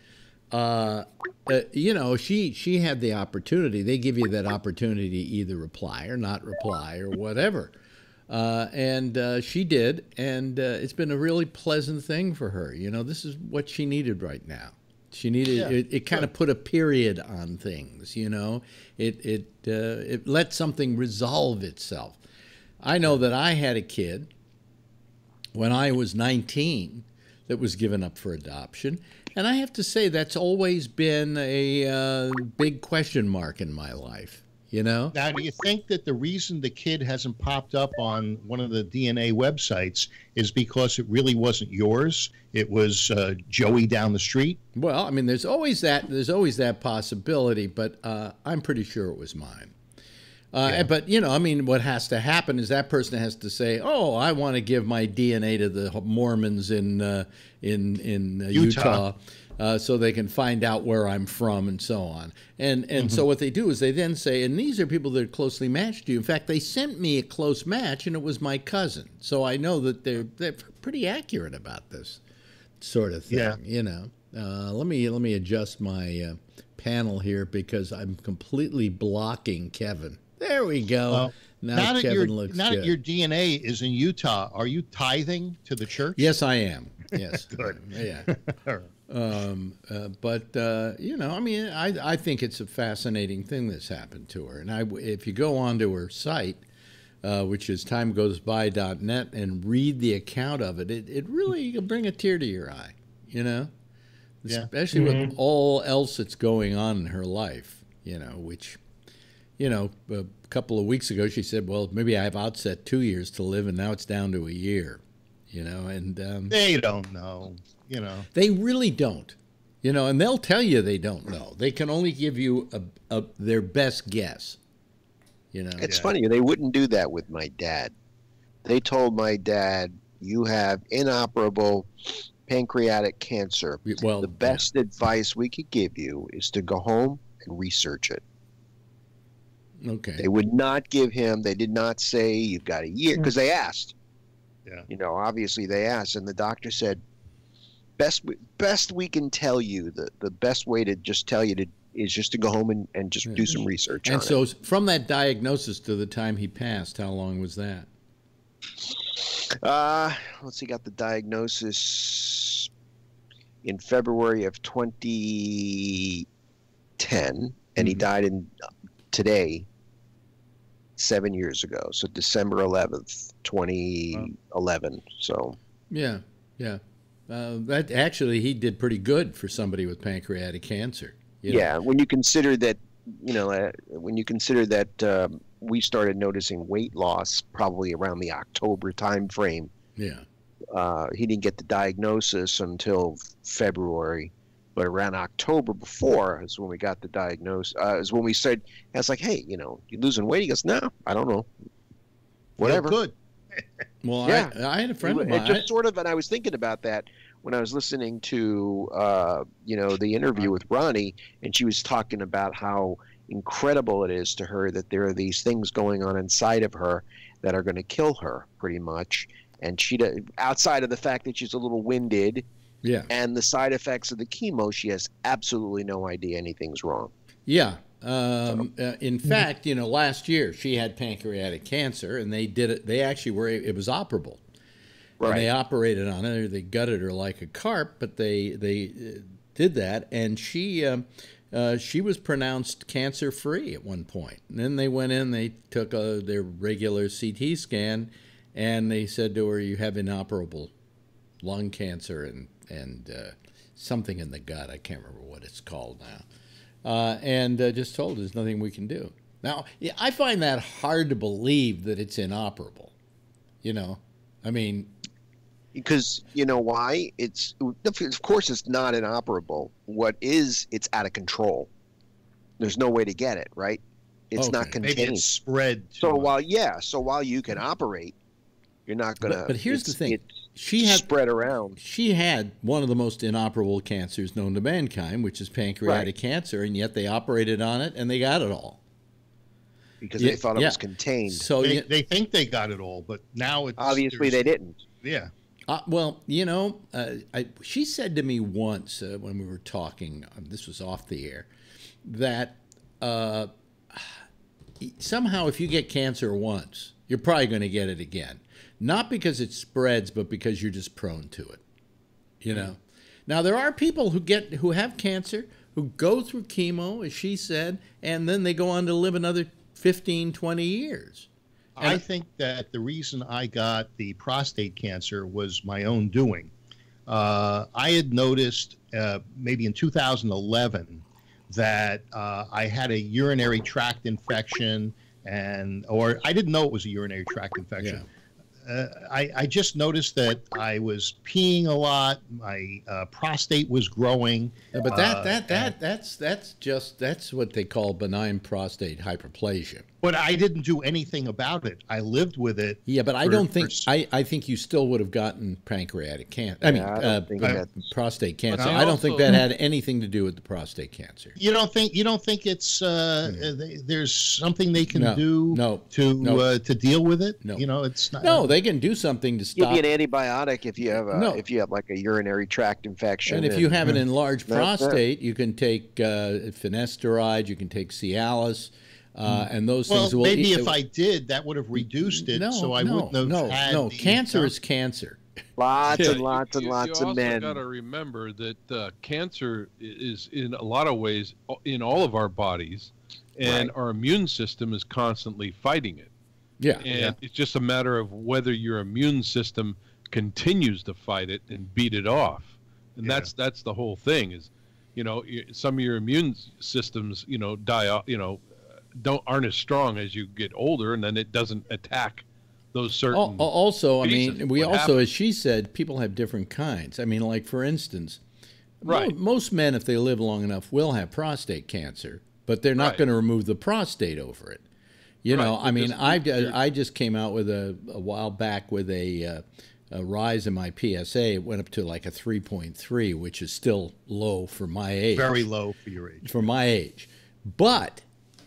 uh, uh, you know, she she had the opportunity. They give you that opportunity to either reply or not reply or whatever. Uh, and uh, she did, and uh, it's been a really pleasant thing for her. You know, this is what she needed right now. She needed Yeah, it. It kind of put a period on things. You know, it it uh, it let something resolve itself. I know that I had a kid when I was 19 that was given up for adoption, and I have to say that's always been a uh, big question mark in my life. You know, Now, do you think that the reason the kid hasn't popped up on one of the DNA websites is because it really wasn't yours? It was uh, Joey down the street? Well, I mean, there's always that. There's always that possibility, but uh, I'm pretty sure it was mine. Uh, But you know, I mean, what has to happen is that person has to say, "Oh, I want to give my DNA to the Mormons in uh, in in uh, Utah." Utah. Uh, so they can find out where I'm from and so on. And and Mm-hmm. so what they do is they then say, and these are people that are closely matched to you. In fact, they sent me a close match, and it was my cousin. So I know that they're they're pretty accurate about this sort of thing. Yeah. You know, uh, let me let me adjust my uh, panel here because I'm completely blocking Kevin. There we go. Well, now, now Kevin your looks now good. that your DNA is in Utah, are you tithing to the church? yes, I am. Yes. Good. Yeah. Um, uh, but uh, you know, I mean, I I think it's a fascinating thing that's happened to her. And I, if you go onto her site, uh, which is timegoesby.net, and read the account of it, it, it really will bring a tear to your eye. You know, Yeah. especially with all else that's going on in her life. You know, which, you know, a couple of weeks ago she said, "Well, maybe I've outset two years to live, and now it's down to a year." You know, and um, They don't know, you know. they really don't. You know, and they'll tell you they don't know. They can only give you a, a their best guess. You know. It's Yeah. funny they wouldn't do that with my dad. They told my dad, "You have inoperable pancreatic cancer. well, the best advice we could give you is to go home and research it." okay. They would not give him. They did not say you've got a year hmm. because they asked. Yeah. You know, obviously they asked, and the doctor said, "Best we- best we can tell you. The the best way to just tell you to is just to go home and, and just do some research and so, it." from that diagnosis to the time he passed, how long was that? Uh, let's see. Got the diagnosis in February of 2010, and he Mhm. died in today. Seven years ago, so December 11th, 2011. So Yeah, yeah. Uh, that actually, he did pretty good for somebody with pancreatic cancer. you know. Yeah, when you consider that, you know, uh, when you consider that um, we started noticing weight loss probably around the October time frame. Yeah. Uh, he didn't get the diagnosis until February, but around October before is when we got the diagnosis. Uh, is when we said, I was like, hey, you know, you losing weight? He goes, no, I don't know. Whatever. Feel good. Well, Yeah. I, I had a friend of it just sort of, and I was thinking about that when I was listening to uh, you know the interview with Ronni, and she was talking about how incredible it is to her that there are these things going on inside of her that are going to kill her, pretty much. And she, outside of the fact that she's a little winded Yeah. and the side effects of the chemo, she has absolutely no idea anything's wrong. Yeah. Um, uh, in fact, you know, last year she had pancreatic cancer, and they did it. They actually were. It was operable. And they operated on it. They gutted her like a carp, but they they uh, did that, and she um, uh, she was pronounced cancer free at one point. And then they went in, they took a, their regular CT scan, and they said to her, "You have inoperable lung cancer and and uh, something in the gut. I can't remember what it's called now." Uh, and uh, just told there's nothing we can do. Now, yeah, I find that hard to believe that it's inoperable. You know, I mean, because you know why it's of course it's not inoperable what is it's out of control there's no way to get it right it's not Okay. Maybe contained it's spread. so much. while yeah so while you can operate you're not gonna but, but here's the thing: it's she had spread around she had one of the most inoperable cancers known to mankind, which is pancreatic Right. cancer, and yet they operated on it and they got it all. because Yeah, they thought it yeah. was contained So, they, yeah, they think they got it all, but now it's obviously they didn't Yeah, Uh, well, you know, uh, I, she said to me once uh, when we were talking, um, this was off the air, that uh, somehow if you get cancer once, you're probably going to get it again. Not because it spreads, but because you're just prone to it. You know. Now there are people who get who have cancer who go through chemo, as she said, and then they go on to live another 15, 20 years. I think that the reason I got the prostate cancer was my own doing. Uh, I had noticed uh, maybe in 2011 that uh, I had a urinary tract infection, and or I didn't know it was a urinary tract infection. Uh, I, I just noticed that I was peeing a lot. My uh, prostate was growing. Yeah, But that Uh, that that that's that's just that's what they call benign prostate hyperplasia. But I didn't do anything about it. I lived with it. Yeah, but I For- don't for think I think you still would have gotten pancreatic cancer. I mean, Yeah, I uh, uh, prostate cancer. I I don't think that had anything to do with the prostate cancer. You don't think you don't think it's uh, uh, they- there's something they can No, do no, to no. uh, to deal with it? No. You know, it's not. No, they can do something to stop. give stop. you an antibiotic if you have a No. if you have like a urinary tract infection And if you have an enlarged prostate, you can take uh, finasteride, you can take Cialis, uh, and those well, things will. maybe it- if I did, that would have reduced it, no, so I no, wouldn't have no, had. no. the- Cancer is cancer. lots Yeah, and you- lots and you- lots you of also got to remember that uh, cancer is in a lot of ways in all of our bodies, and Right. our immune system is constantly fighting it. Yeah. And Yeah. it's just a matter of whether your immune system continues to fight it and beat it off. And Yeah. that's that's the whole thing is, you know, some of your immune systems, you know, die off, you know, don't aren't as strong as you get older, and then it doesn't attack those certain. Al- al- Also, I mean, we also, happens- as she said, people have different kinds. I mean, like for instance, Right. most men, if they live long enough, will have prostate cancer, but they're not Right. going to remove the prostate over it. You know, Right, I mean, I I just came out with a a while back with a. Uh, a rise in my PSA. It went up to like a 3.3, which is still low for my age very low for your age. for my age. But,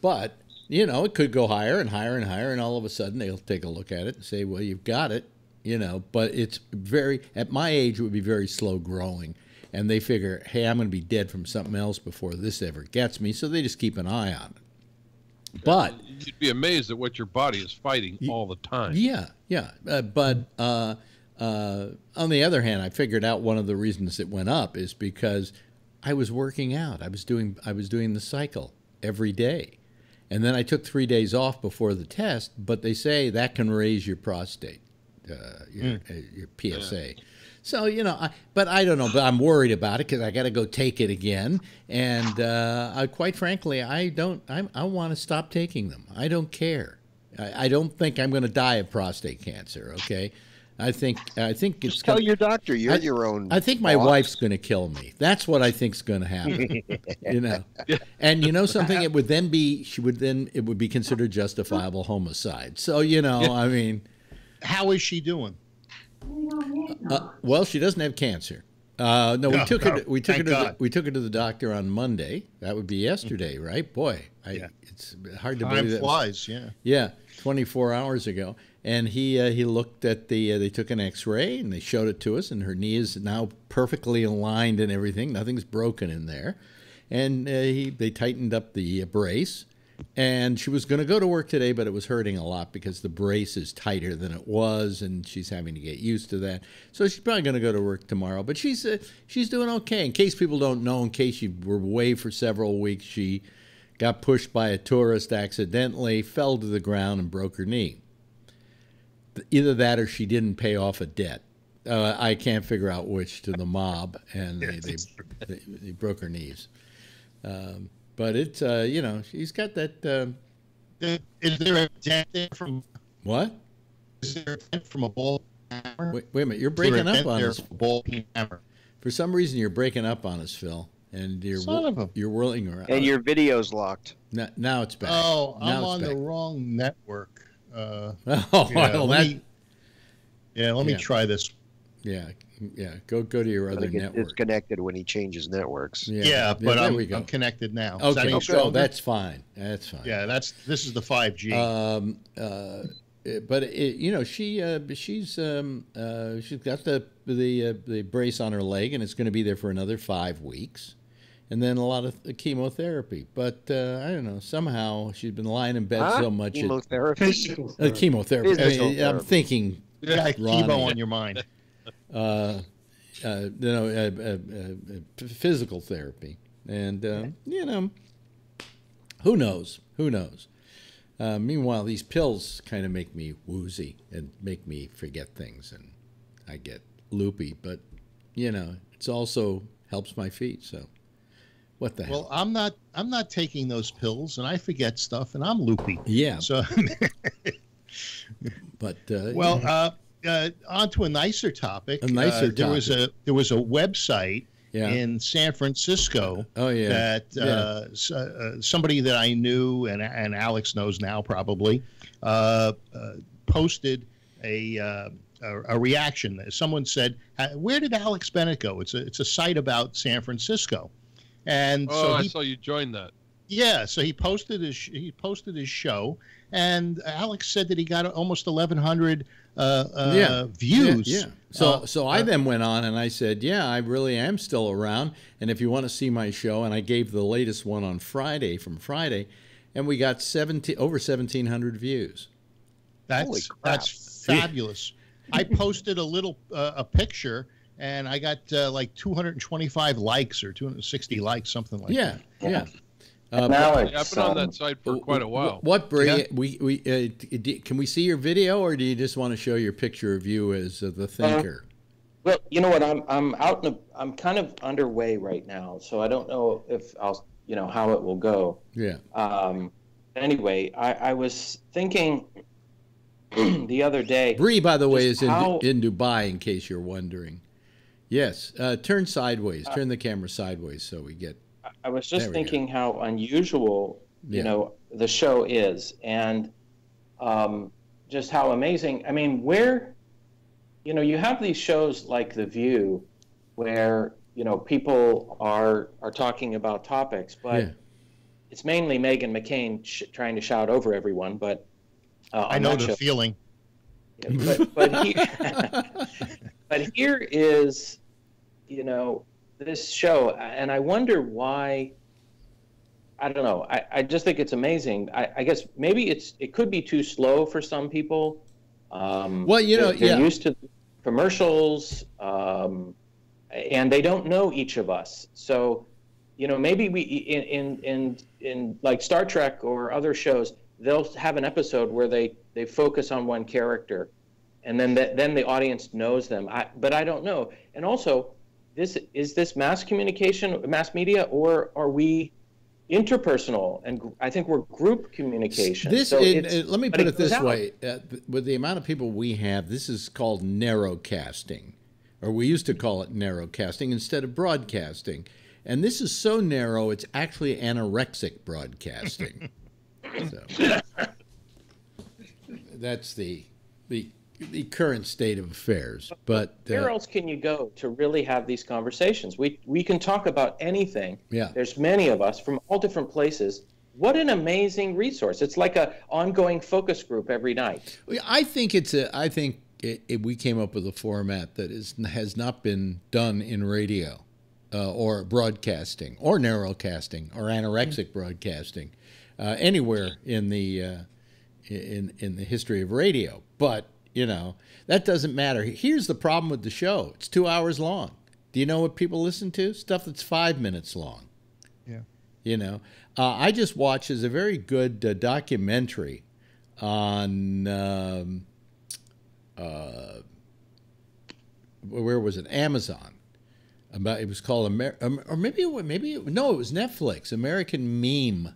but you know, it could go higher and higher and higher, and all of a sudden they'll take a look at it and say, "Well, you've got it," you know. But it's very at my age, it would be very slow growing, and they figure, "Hey, I'm going to be dead from something else before this ever gets me," so they just keep an eye on it. But You'd be amazed at what your body is fighting all the time. yeah, yeah. Uh, but uh, uh, on the other hand, I figured out one of the reasons it went up is because I was working out. I was doing I was doing the cycle every day, and then I took three days off before the test. But they say that can raise your prostate, uh, your, uh, your PSA. So you know, I, but I don't know. But I'm worried about it because I got to go take it again. And uh, I, quite frankly, I don't. I, I want to stop taking them. I don't care. I, I don't think I'm going to die of prostate cancer. Okay, I think I think it's. just tell gonna- your doctor you're I- your own I think my boss. wife's going to kill me. That's what I think's going to happen. you know, and you know something. It would then be she would then it would be considered justifiable homicide. So you know, I mean, How is she doing? uh, well, she doesn't have cancer. Uh, no, we No, took no, her. To, we took her thank to the, we took her to the doctor on Monday. That would be yesterday, right? Boy, I, Yeah. it's hard to Time believe that. was- flies. Yeah. Yeah, 24 hours ago. And he uh, he looked at the uh, they took an X-ray and they showed it to us, and her knee is now perfectly aligned and everything. Nothing's broken in there. And uh, he they tightened up the uh, brace, and she was going to go to work today, but it was hurting a lot because the brace is tighter than it was, and she's having to get used to that. So she's probably going to go to work tomorrow. But she's uh, she's doing okay. In case people don't know, in case you were away for several weeks, she got pushed by a tourist accidentally, fell to the ground, and broke her knee. Either that or she didn't pay off a debt. Uh, I can't figure out which to the mob, and they, they, they, they broke her knees. Um, but it's, uh, you know, she's got that. um Is there a dent there from? what? Is there a dent from a ball hammer? Wait, wait a minute. You're Is there a breaking up on there us. ball hammer. For some reason, you're breaking up on us, Phil. And you're Son of a- you're whirling around. And your video's locked. now, now it's back. Oh, now I'm on back. the wrong network. Uh, Oh, yeah, well, let that, me, yeah, let me Yeah. try this. yeah, yeah. Go go to your But other it gets network. disconnected when he changes networks. Yeah, yeah but I'm, we go. I'm connected now. Is that Okay, any so that's fine. That's fine. yeah, that's this is the 5G. Um, uh, but it, you know, she uh, she's um, uh, she's got the the uh, the brace on her leg, and it's going to be there for another five weeks, and then a lot of chemotherapy. But uh, I don't know. Somehow she's been lying in bed Huh? so much. it- Chemotherapy. uh, chemotherapy. I Physical mean, I'm thinking, yeah, Ronni. chemo on your mind. uh, uh, you know, uh, uh, physical therapy, and uh, you know, who knows? Who knows? Uh, meanwhile, these pills kind of make me woozy and make me forget things, and I get loopy. But you know, it's also helps my feet. So, what the Well, hell? I'm not I'm not taking those pills, and I forget stuff, and I'm loopy. Yeah, So, but uh, well, uh, uh, on to a nicer topic. A nicer uh, there was a there was a website yeah. in San Francisco oh yeah. that Yeah. uh, uh, somebody that I knew and and Alex knows now probably uh, uh, posted a, uh, a a reaction. Someone said, "Uh, "Where did Alex Bennett go?" It's a it's a site about San Francisco, and Oh, so I saw you join that. yeah, so he posted his he posted his show, and Alex said that he got almost eleven hundred uh, uh, Yeah. views. Yeah. yeah. So Uh, so I uh, then went on and I said, yeah, I really am still around. And if you want to see my show, and I gave the latest one on Friday from Friday, and we got seventeen over seventeen hundred views. That's Holy crap. that's fabulous. I posted a little uh, a picture, and I got uh, like two hundred and twenty five likes or two hundred and sixty likes, something like yeah, that. yeah. Uh, And now Yeah, I've it's been on um, that site for quite a while. What, what Bree, Yeah. we we uh, d- d- can we see your video, or do you just want to show your picture of you as uh, the thinker? Well, you know what? I'm I'm out in. A, I'm kind of underway right now, so I don't know if I'll you know how it will go. yeah. Um, anyway, I, I was thinking the other day. Bree, by the way, is in, how- in Dubai, in case you're wondering. Yes, uh, turn sideways. Turn the camera sideways so we get. I was just we thinking how unusual Yeah. you know the show is, and um, just how amazing. I mean, where you know you have these shows like The View, where you know people are are talking about topics, but Yeah. it's mainly Meghan McCain sh- trying to shout over everyone. But uh, I know the show- feeling. but but, he, but here is, you know, this show, and I wonder why. I don't know. I, I just think it's amazing. I, I guess maybe it's it could be too slow for some people. Um, Well, you know, they're, they're yeah. used to commercials, um, and they don't know each of us. So, you know, maybe we in in in, in like Star Trek or other shows, they'll have an episode where they they focus on one character, and then the, then the audience knows them. I, but I don't know. And also, this is this mass communication, mass media, or are we interpersonal? And gr- I think we're group communication. This, So in, it's- uh, let me put it it this way: uh, with the amount of people we have, this is called narrowcasting, or we used to call it narrowcasting instead of broadcasting. And this is so narrow; it's actually anorexic broadcasting. so, that's the the the current state of affairs. But Where uh, else can you go to really have these conversations? We we can talk about anything. Yeah. There's many of us from all different places. What an amazing resource! It's like a ongoing focus group every night. I think it's a. I think it, it, we came up with a format that is has not been done in radio, uh, or broadcasting, or narrowcasting, or anorexic broadcasting, uh, anywhere in the uh, in in the history of radio. But you know that doesn't matter. Here's the problem with the show: it's two hours long. Do you know what people listen to? Stuff that's five minutes long. Yeah. You know, uh, I just watched is a very good uh, documentary on um, uh, where was it? Amazon. About it was called Amer- or maybe maybe it, no, it was Netflix. American Meme,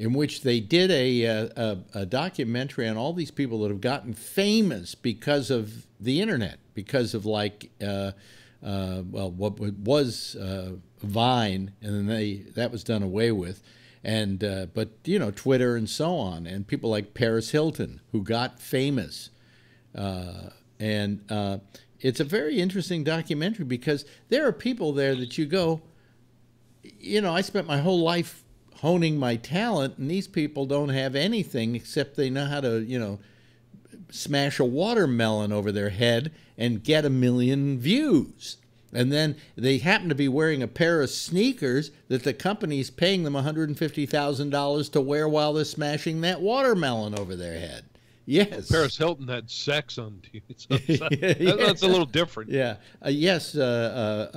in which they did a, uh, a a documentary on all these people that have gotten famous because of the internet, because of like. Uh, uh, well, what was uh, Vine, and then they that was done away with, and uh, but you know Twitter and so on, and people like Paris Hilton who got famous, uh, and it's a very interesting documentary because there are people there that you go, you know, I spent my whole life honing my talent, and these people don't have anything except they know how to, you know, smash a watermelon over their head and get a million views. And then they happen to be wearing a pair of sneakers that the company's paying them $150,000 to wear while they're smashing that watermelon over their head. Yes. Paris Hilton had sex on TV. So that- Yeah. That's a little different. Yeah. Uh, yes, uh, uh,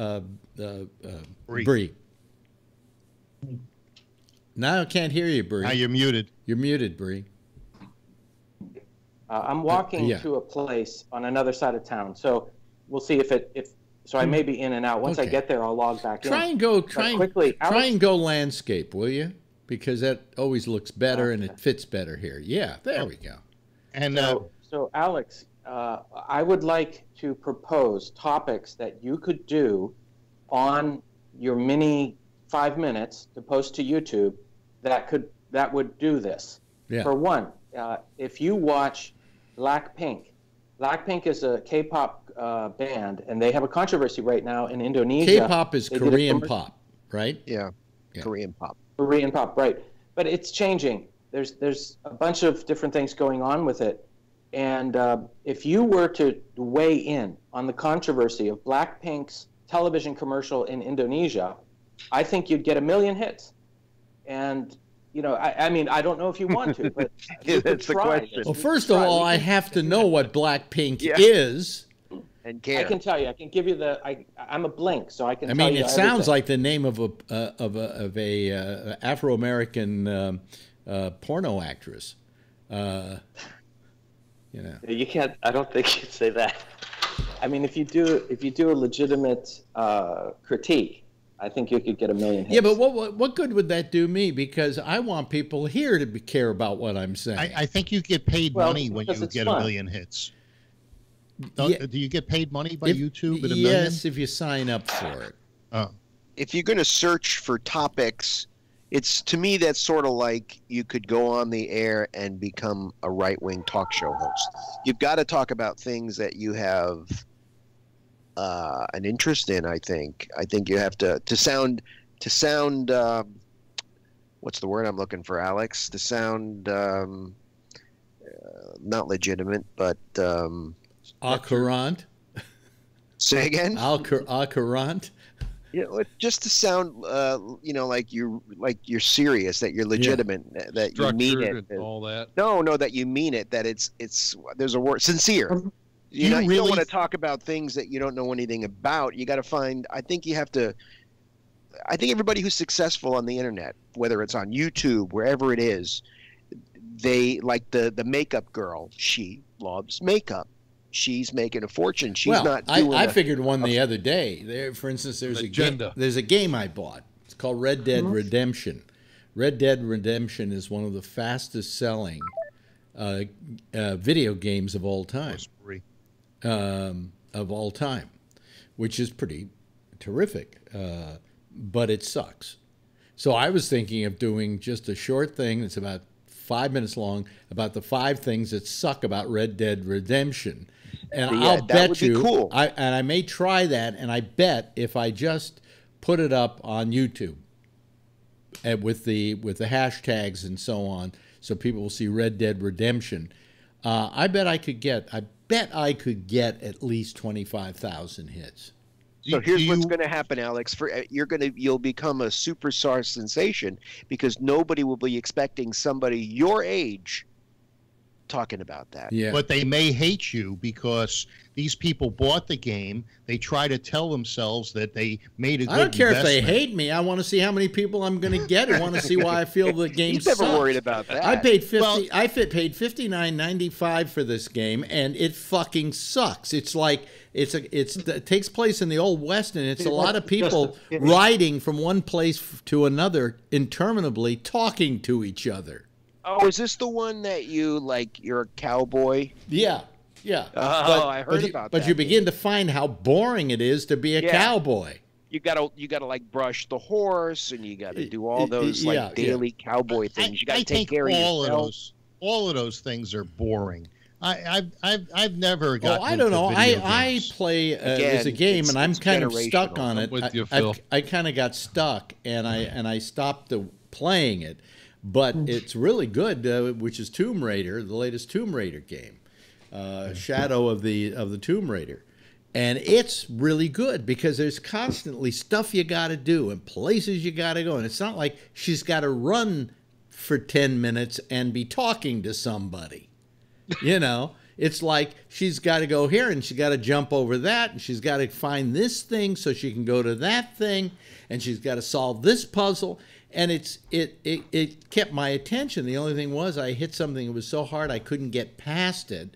uh, uh, uh, Bree. Bree. Now I can't hear you, Bree. Now you're muted. You're muted, Bree. Uh, I'm walking yeah. to a place on another side of town, so we'll see if it if. So I may be in and out. Once I get there, I'll log back Try in. and go. Try and quickly, Try Alex- and go landscape, will you? Because that always looks better and it fits better here. Yeah, there we go. And uh, So, so Alex, uh, I would like to propose topics that you could do on your mini five minutes to post to YouTube that could that would do this. Yeah. For one, uh, if you watch Blackpink, Blackpink is a K-pop uh, band, and they have a controversy right now in Indonesia. K-pop is They Korean pop, right? Yeah. Yeah. Korean pop. Korean pop, right? But it's changing. There's there's a bunch of different things going on with it, and uh, if you were to weigh in on the controversy of Blackpink's television commercial in Indonesia, I think you'd get a million hits. And you know, I, I mean, I don't know if you want to, but you could That's the try. question. Well, first of all, I have to know what Blackpink Yeah. is. And I can tell you. I can give you the. I I'm a blink, so I can. I tell mean, you it sounds everything. like the name of a uh, of a of a uh, Afro American um, uh, porno actress. Uh, you know, You can't. I don't think you'd say that. I mean, if you do, if you do a legitimate uh, critique, I think you could get a million hits. yeah, but what, what what good would that do me? Because I want people here to be, care about what I'm saying. I, I think you get paid Well, money when you get fun. a million hits. Don't, Yeah. Do you get paid money by If- YouTube at a million? yes, if you sign up for it. Oh. if you're going to search for topics, it's to me that's sort of like you could go on the air and become a right wing talk show host. You've got to talk about things that you have uh, an interest in. I think. I think you have to to sound to sound. Um, what's the word I'm looking for, Alex? To sound um, uh, not legitimate, but um, Accurant, say again. Alcur- accurant. you know, just to sound, uh, you know, like you're like you're serious, that you're legitimate, that you mean it. and all that. No, no, that you mean it. That it's it's there's a word sincere. You, you know, you don't really- want to talk about things that you don't know anything about. You got to find. I think you have to. I think everybody who's successful on the internet, whether it's on YouTube, wherever it is, they like the the makeup girl. She loves makeup. She's making a fortune. She's well, not I, doing. I a- figured one the other day. There, for instance, there's a game, Agenda. there's a game I bought. It's called Red Dead Mm-hmm. Redemption. Red Dead Redemption is one of the fastest selling uh, uh, video games of all time. Um, of all time, which is pretty terrific. Uh, but it sucks. So I was thinking of doing just a short thing that's about five minutes long about the five things that suck about Red Dead Redemption. And Yeah, I'll that bet would be you, cool. I, and I may try that, and I bet if I just put it up on YouTube and with the with the hashtags and so on, so people will see Red Dead Redemption. Uh, I bet I could get. I bet I could get at least twenty five thousand hits. So Do here's what's going to happen, Alex. For uh, you're going to you'll become a superstar sensation because nobody will be expecting somebody your age talking about that. Yeah. But they may hate you because these people bought the game. They try to tell themselves that they made a good I don't care if they hate me. I want to see how many people I'm going to get. I want to see why I feel the game He's never sucks. worried about that. I paid fifty. Well- I fit, paid fifty nine ninety five for this game, and it fucking sucks. It's like it's a it's it takes place in the old west, and it's a lot of people riding from one place to another interminably, talking to each other. Oh, is this the one that you like? You're a cowboy. Yeah, yeah. Oh, I heard but you, about But that. you begin to find how boring it is to be a Yeah. cowboy. You gotta you gotta like brush the horse, and you gotta do all Y- y- those like yeah, yeah. daily cowboy I, things. You gotta I take care of all of those all of those things are boring. I, I've I've I've never got. Oh. I don't know. I, I play uh, Again, as a game, it's- and I'm kind of stuck generational. on I'm it. with I, you, I- Phil. I, kind of got stuck, and I and I stopped the, playing it. But it's really good, uh, which is Tomb Raider, the latest Tomb Raider game, uh, Shadow of the of the Tomb Raider, and it's really good because there's constantly stuff you got to do and places you got to go, and it's not like she's got to run for ten minutes and be talking to somebody you know? It's like she's got to go here and she's got to jump over that and she's got to find this thing so she can go to that thing and she's got to solve this puzzle and it's it, it it kept my attention. The only thing was i hit something that was so hard i couldn't get past it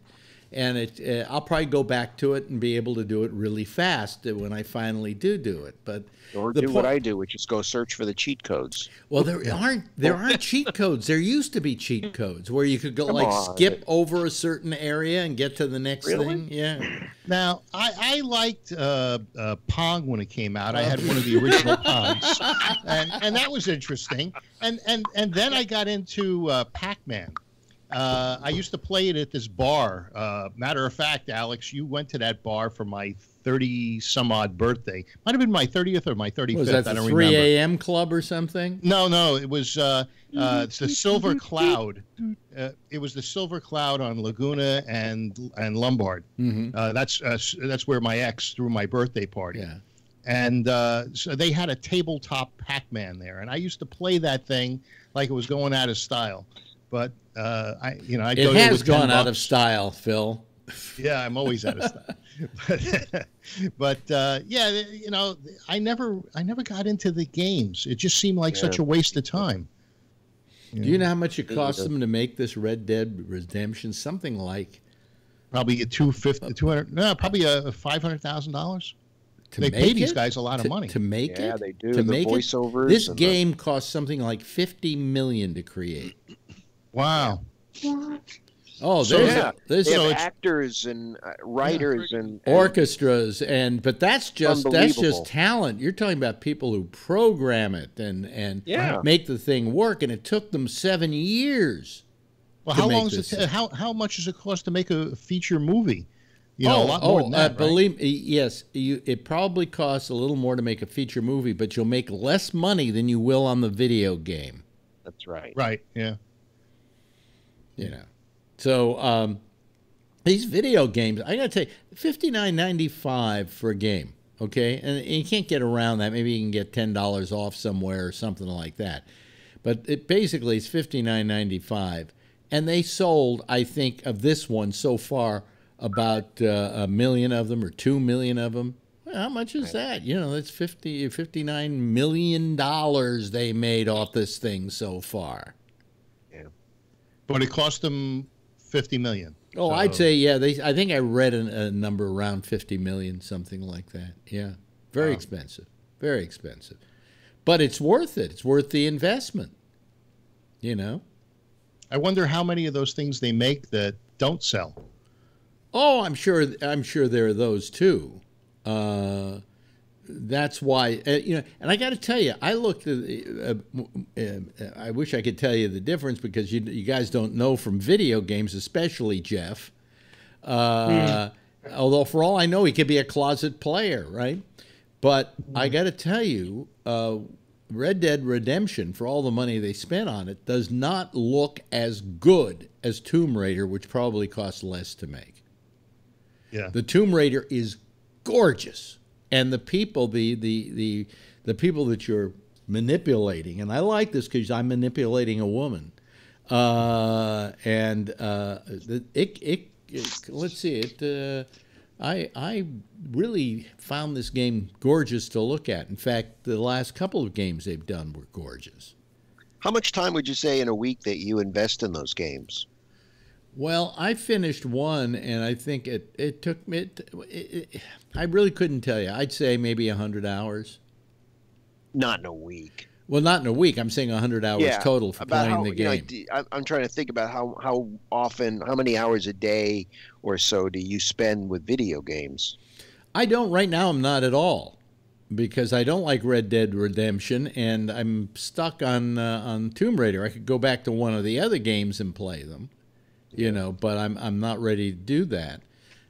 and it uh, i'll probably go back to it and be able to do it really fast when i finally do do it but Or do po- what I do, which is go search for the cheat codes. well, there aren't there aren't cheat codes. There used to be cheat codes where you could go Come like on. skip over a certain area and get to the next Really? thing. Yeah. Now, I, I liked uh, uh, Pong when it came out. I had one of the original Pongs, and, and that was interesting. And and and then I got into uh, Pac-Man. Uh, I used to play it at this bar. Uh, matter of fact, Alex, you went to that bar for my 30 some odd birthday. Might have been my 30th or my 35th. Was that I don't 3 remember. a.m. club or something? No, no, it was uh, uh, it's the Silver Cloud. Uh, it was the Silver Cloud on Laguna and and Lombard. Mm-hmm. Uh, that's uh, that's where my ex threw my birthday party. Yeah. And uh, so they had a tabletop Pac-Man there, and I used to play that thing like it was going out of style. But uh, I, you know, I It has gone out of style, Phil. Yeah, I'm always out of style. but but uh, yeah, you know, I never I never got into the games. It just seemed like such a waste of time. Do you know how much it cost them to make this Red Dead Redemption? Something like Probably a two fifty, two hundred, no, probably a five hundred thousand dollars. to They make pay these guys a lot of to, money. to make Yeah, it. they do. To The make voiceovers it. This and the- game cost something like fifty million to create. Wow. Oh, So, yeah, there's They So have actors and uh, writers and, and orchestras and but that's just that's just talent you're talking about people who program it and and Yeah. make the thing work and it took them seven years Well, to how make long this does it? How how much does it cost to make a feature movie? You know, oh, a lot oh, more than that. uh, right? believe me, yes you, it probably costs a little more to make a feature movie but you'll make less money than you will on the video game that's right. Right. Yeah. You know. So um these video games i gotta tell you 59.95 for a game okay? And you can't get around that. Maybe you can get $10 off somewhere or something like that. But it basically is 59.95 and they sold i think of this one so far about uh, a million of them or 2 million of them. Well, how much is that? You know that's 50 59 million dollars they made off this thing so far But it cost them fifty million. Oh, So- I'd say yeah. They, I think I read a, a number around fifty million, something like that. Yeah, very Wow. expensive, very expensive, but it's worth it. It's worth the investment. You know. I wonder how many of those things they make that don't sell. Oh, I'm sure. I'm sure there are those too. Uh, that's why uh, you know and i got to tell you i looked at uh, uh, i wish i could tell you the difference because you, you guys don't know from video games especially jeff. Uh, although for all i know he could be a closet player right? But i got to tell you uh, red dead redemption for all the money they spent on it does not look as good as tomb raider which probably costs less to make. Yeah. the tomb raider is gorgeous and the people the the the the people that you're manipulating and i like this because i'm manipulating a woman uh, and uh, it, it, it let's see it uh, I I really found this game gorgeous to look at. In fact, the last couple of games they've done were gorgeous. How much time would you say in a week that you invest in those games? Well, I finished one, and I think it it took me. It, it, I really couldn't tell you. I'd say maybe hundred hours. Not in a week. Well, not in a week. I'm saying hundred hours Yeah, total for playing how the you know, game. do- I- I'm trying to think about how how often, how many hours a day or so do you spend with video games? I don't right now. I'm not at all because I don't like Red Dead Redemption, and I'm stuck on uh, on Tomb Raider. I could go back to one of the other games and play them, you know, but I'm I'm not ready to do that.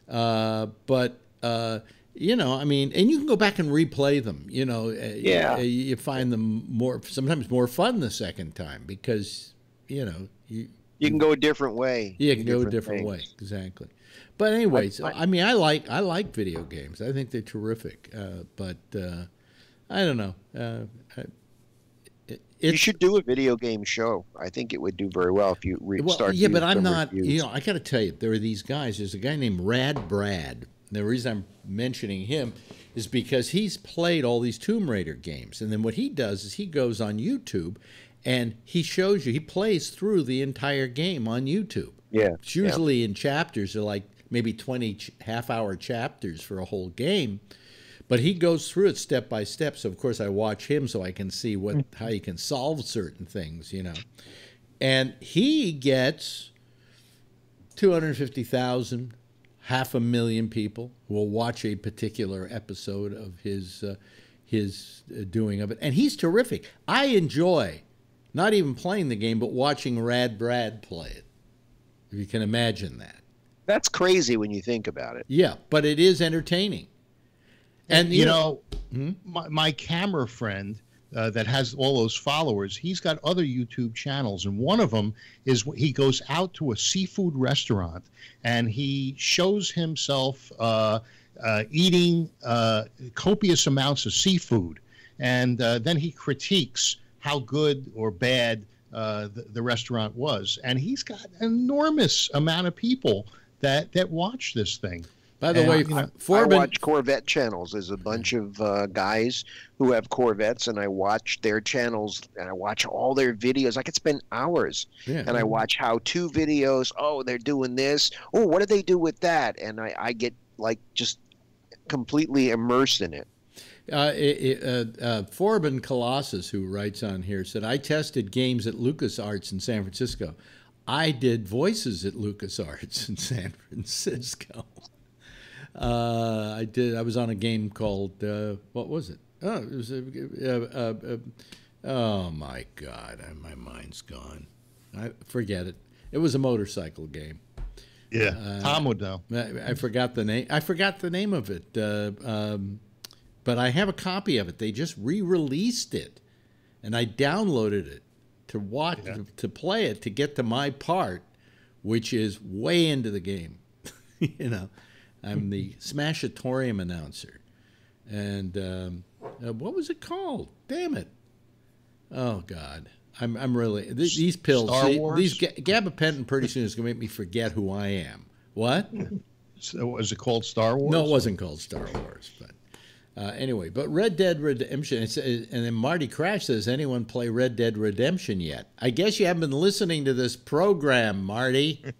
Uh, but uh, you know, I mean, and you can go back and replay them. You know, uh, Yeah. uh, you find them more sometimes more fun the second time because you know you You can go a different way. yeah, do can go a different things. way. Exactly. But anyways, I, mean, I like I like video games. I think they're terrific. Uh, but uh, I don't know. Uh, I- You should do a video game show. I think it would do very well if you re- well, start. yeah, but I'm not. reviews. You know, I got to tell you, there are these guys. There's a guy named Rad Brad. And The reason I'm mentioning him is because he's played all these Tomb Raider games, and then what he does is he goes on YouTube and he shows you. He plays through the entire game on YouTube. yeah, It's usually in chapters, they're like maybe 20 ch- half hour chapters for a whole game. But he goes through it step by step. So, of course, I watch him so I can see what how he can solve certain things, you know. And he gets 250,000, half a million people will watch a particular episode of his, uh, his uh, doing of it. And he's terrific. I enjoy not even playing the game, but watching Rad Brad play it. If you can imagine that. that's crazy when you think about it. Yeah, but it is entertaining. And you know, Hmm? my, my camera friend uh, that has all those followers, he's got other YouTube channels, and one of them is he goes out to a seafood restaurant and he shows himself uh, uh, eating uh, copious amounts of seafood, and uh, then he critiques how good or bad uh, the, the restaurant was, and he's got an enormous amount of people that that watch this thing. By the and, way, you know, I watch Corvette channels. There's a bunch of uh, guys who have Corvettes, and I watch their channels and I watch all their videos. I could spend hours, yeah. and I watch how-to videos. Oh, they're doing this. Oh, what do they do with that? And I, I get like just completely immersed in it. Uh, it, it, uh, uh, Forbin Colossus, who writes on here, said, I tested games at LucasArts in San Francisco. I did voices at LucasArts in San Francisco. Uh, I did. I was on a game called uh, what was it? Oh, it was a. Uh, uh, uh, oh my God, I, my mind's gone. I forget it. It was a motorcycle game. Yeah, Tom would know. I, I forgot the name. I forgot the name of it. Uh, um, but I have a copy of it. They just re-released it, and I downloaded it to watch Yeah. to play it to get to my part, which is way into the game. you know, I'm the Smashatorium announcer, and um, uh, what was it called? Damn it! Oh God. I'm, I'm really th- these pills. Star see, Wars? These ga- gabapentin pretty soon is going to make me forget who I am. What? So was it called Star Wars? No, it wasn't called Star Wars, but uh, anyway. But Red Dead Redemption, it's, and then Marty Crash says, anyone play Red Dead Redemption yet? I guess you haven't been listening to this program, Marty.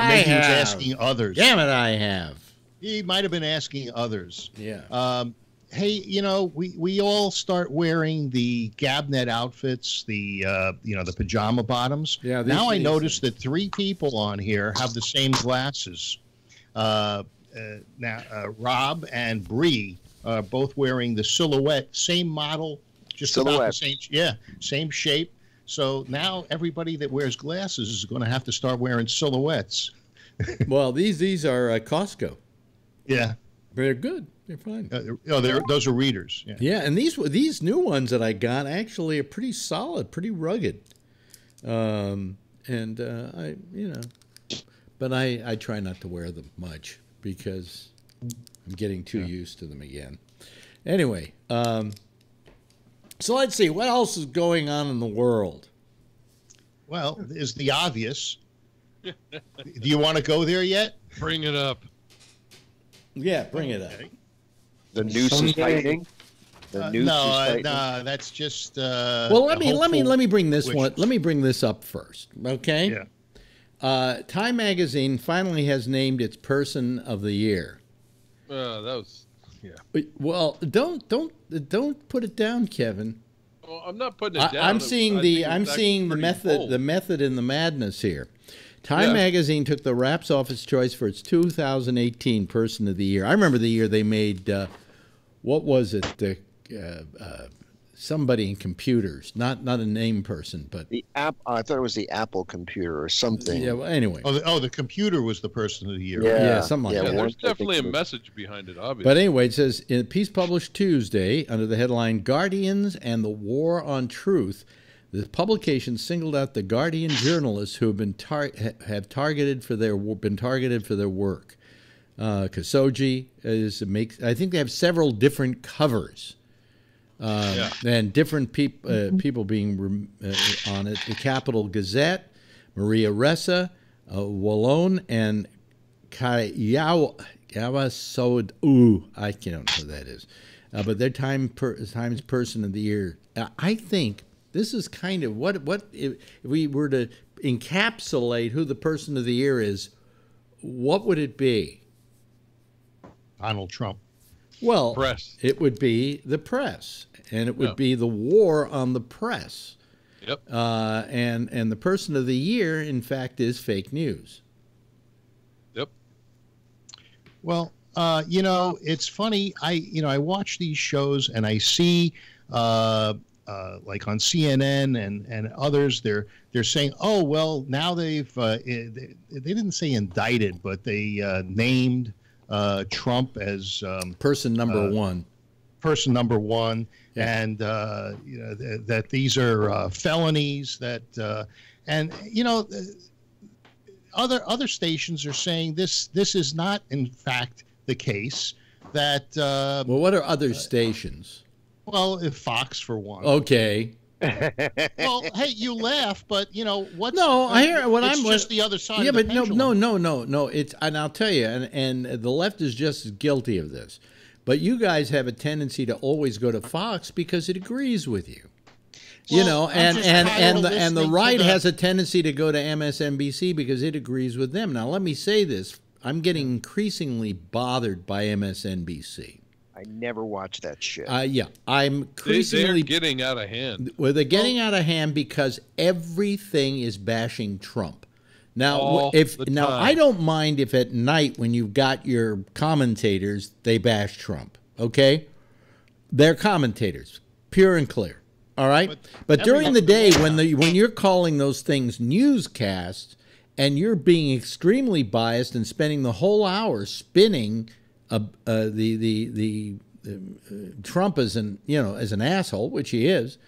I Maybe he was have. asking others. Damn it, I have. He might have been asking others. Yeah. Um, hey, you know, we, we all start wearing the Gabnet outfits, the uh, you know the pajama bottoms. Yeah, these- Now I these- notice that three people on here have the same glasses. Uh, uh, now uh, Rob and Bree are both wearing the silhouette, same model, just about the same. Yeah, same shape. So now everybody that wears glasses is going to have to start wearing silhouettes. Well, these these are uh, Costco. Yeah. They're good. They're fine. Uh, oh, they're, those are readers. Yeah. Yeah, and these these new ones that I got actually are pretty solid, pretty rugged. Um, and uh, I, you know, but I I try not to wear them much because I'm getting too used to them again. Anyway, um, so let's see what else is going on in the world. Well, is the obvious. Do you want to go there yet? Bring it up. Yeah, bring it up. The noose is Someday- tightening. The Uh, no, uh, no, that's just. Uh, Well, let me let me let me bring this wish. one. Let me bring this up first, okay? Yeah. Uh, Time Magazine finally has named its Person of the Year. Uh, that was. Yeah. Well, don't don't don't put it down, Kevin. Well, I'm not putting it down. I'm seeing think the it's I'm seeing the method bold. the method in the madness here. Time Yeah. Magazine took the Raps Office choice for its 2018 Person of the Year. I remember the year they made uh, what was it? The uh, uh, somebody in computers, not not a name person, but The app. I thought it was the Apple computer or something. yeah. Well, anyway, Oh, the, oh, the computer was the person of the year. Yeah, Yeah, something like Yeah, that. there's definitely a message behind it, obviously. But anyway, it says in a piece published Tuesday under the headline "Guardians and the War on Truth." The publication singled out the Guardian journalists who have been tar- have targeted for their been targeted for their work. Uh, Khashoggi is makes. I think they have several different covers. Um, Yeah. and different peop, uh, people being rem- uh, on it. The Capital Gazette, Maria Ressa, uh, Wa Lone, and Kayawa Sod. Ooh, I can't know who that is. Uh, but they're time per, Times Person of the Year. Uh, I think this is kind of what what if, if we were to encapsulate who the Person of the Year is. What would it be? Donald Trump. Well, Press. It would be the press, and it would Yeah. be the war on the press. Yep. Uh, and and the person of the year, in fact, is fake news. Yep. Well, uh, you know, it's funny. I, you know, I watch these shows and I see, uh, uh, like on CNN and and others, they're they're saying, oh well, now they've uh, eh, they, they didn't say indicted, but they uh, named uh, Trump as um, Person number Uh, one. person number one, Yeah. and uh, you know th- that these are uh, felonies. That uh, and you know other other stations are saying this this is not in fact the case. That uh, Well, what are other stations? well, Fox for one. Okay. Well, hey, you laugh, but you know what? No, I hear what it's I'm- just the other side. yeah, of the but no, no, no, no, no. It's and I'll tell you, and and the left is just as guilty of this. But you guys have a tendency to always go to Fox because it agrees with you. you know, and and and the and the right the- has a tendency to go to MSNBC because it agrees with them. Now, let me say this: I'm getting increasingly bothered by MSNBC. I never watched that shit. Uh, yeah, I'm increasingly they're getting out of hand. well, they're getting out of hand because everything is bashing Trump. Now, All if now time. I don't mind if at night when you've got your commentators they bash Trump. Okay, they're commentators, pure and clear. All right, but, But during the day when the when you're calling those things newscasts and you're being extremely biased and spending the whole hour spinning uh, uh, the the the Trump as an you know as an asshole, which he is.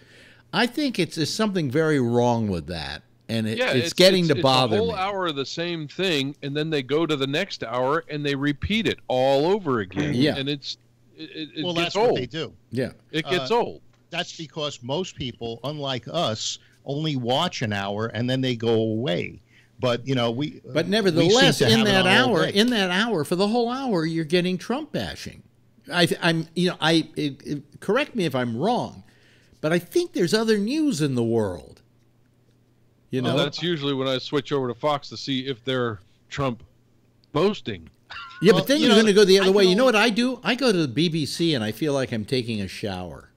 I think it's there's something very wrong with that, and it, Yeah, it's, getting to bother It's a whole me. hour of the same thing, and then they go to the next hour and they repeat it all over again. Yeah. and it's it, it, it Well, gets that's old. what they do. Yeah, It gets Uh, old. That's because most people, unlike us, only watch an hour and then they go away. But you know, we. Uh, but nevertheless, seem to in that hour, day. in that hour, for the whole hour, you're getting Trump bashing. I, I'm, you know, I it, it- correct me if I'm wrong, but I think there's other news in the world. You know, Well, that's usually when I switch over to Fox to see if they're Trump boasting. yeah, well, but then you you're going to go the I other way. can You know what I do? I go to the BBC and I feel like I'm taking a shower.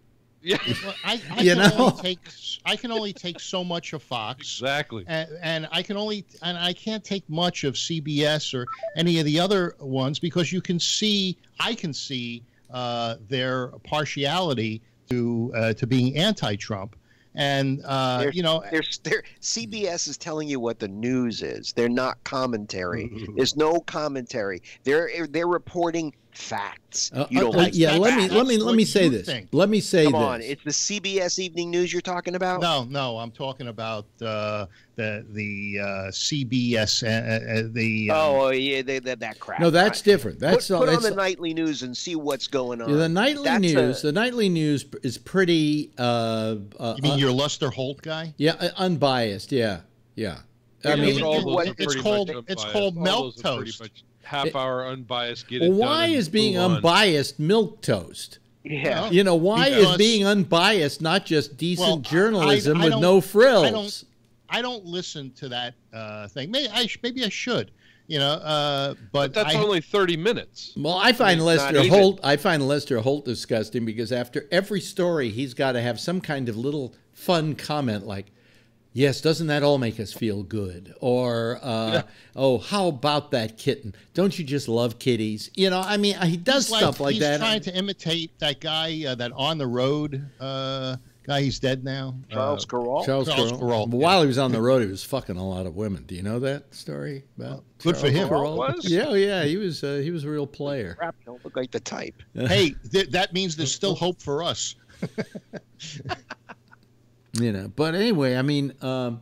Yeah, Well, I, I You can know? only take I can only take so much of Fox. exactly. and, and I can only and I can't take much of CBS or any of the other ones because you can see I can see uh, their partiality to uh, to being anti-Trump. And uh, you know, They're, they're, CBS is telling you what the news is. They're not commentary. There's no commentary. They're they're reporting facts. Uh, you don't uh, like yeah, that. let me let That's me let me say this. think. Let me say Come this. on, it's the CBS Evening News you're talking about. no, no, I'm talking about uh, the the uh, CBS, uh, uh, the um, Oh yeah, they, they, that crap. no, that's different. Put, That's all. put on the nightly news and see what's going on. yeah, the nightly That's news. a- the nightly news is pretty. Uh, uh, you mean uh, your Lester Holt guy? yeah, uh, unbiased. Yeah, yeah. I Yeah, mean, but all what- it's called- much it's called All milk those are pretty toast. Much half hour unbiased. Get it well, done why and is being unbiased milk toast? yeah. You know, why is being unbiased not just decent Well, journalism I- I with don't- no I frills? don't- I don't listen to that uh, thing. Maybe I sh- maybe I should, you know. Uh, but But that's I, only thirty minutes. Well, I find It's Lester not even. Holt. I find Lester Holt disgusting because after every story, he's got to have some kind of little fun comment like, "Yes, doesn't that all make us feel good?" Or, uh, "Oh, how about that kitten? Don't you just love kitties?" You know, I mean, he does he's stuff like he's that. trying to imitate that guy, uh, that on the road uh, guy. He's dead now. Charles Uh, Kuralt. Charles, Charles Kuralt. Kuralt, But While he was on the road, he was fucking a lot of women. Do you know that story? About good for Charles him. Kuralt? Was? Yeah, yeah, he was. Uh, he was a real player. Crap, don't look like the type. hey, th- that means there's still hope for us. you know but anyway i mean um,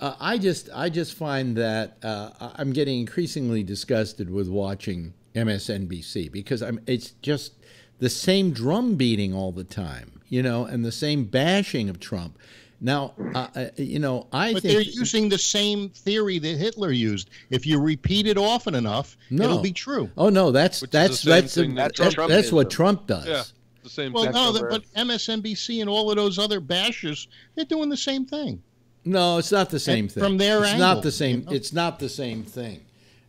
uh, i just i just find that uh, I- i'm getting increasingly disgusted with watching msnbc because i'm it's just the same drum beating all the time you know and the same bashing of trump now uh, uh, you know i But think they're using the same theory that Hitler used. If you repeat it often enough, No. it'll be true. oh no that's Which that's that's thing that that's, that's what trump does Yeah, the same Well, thing. no, over- but MSNBC and all of those other bashers, they're doing the same thing. no it's not the same thing from their it's angle, not the same you know? it's not the same thing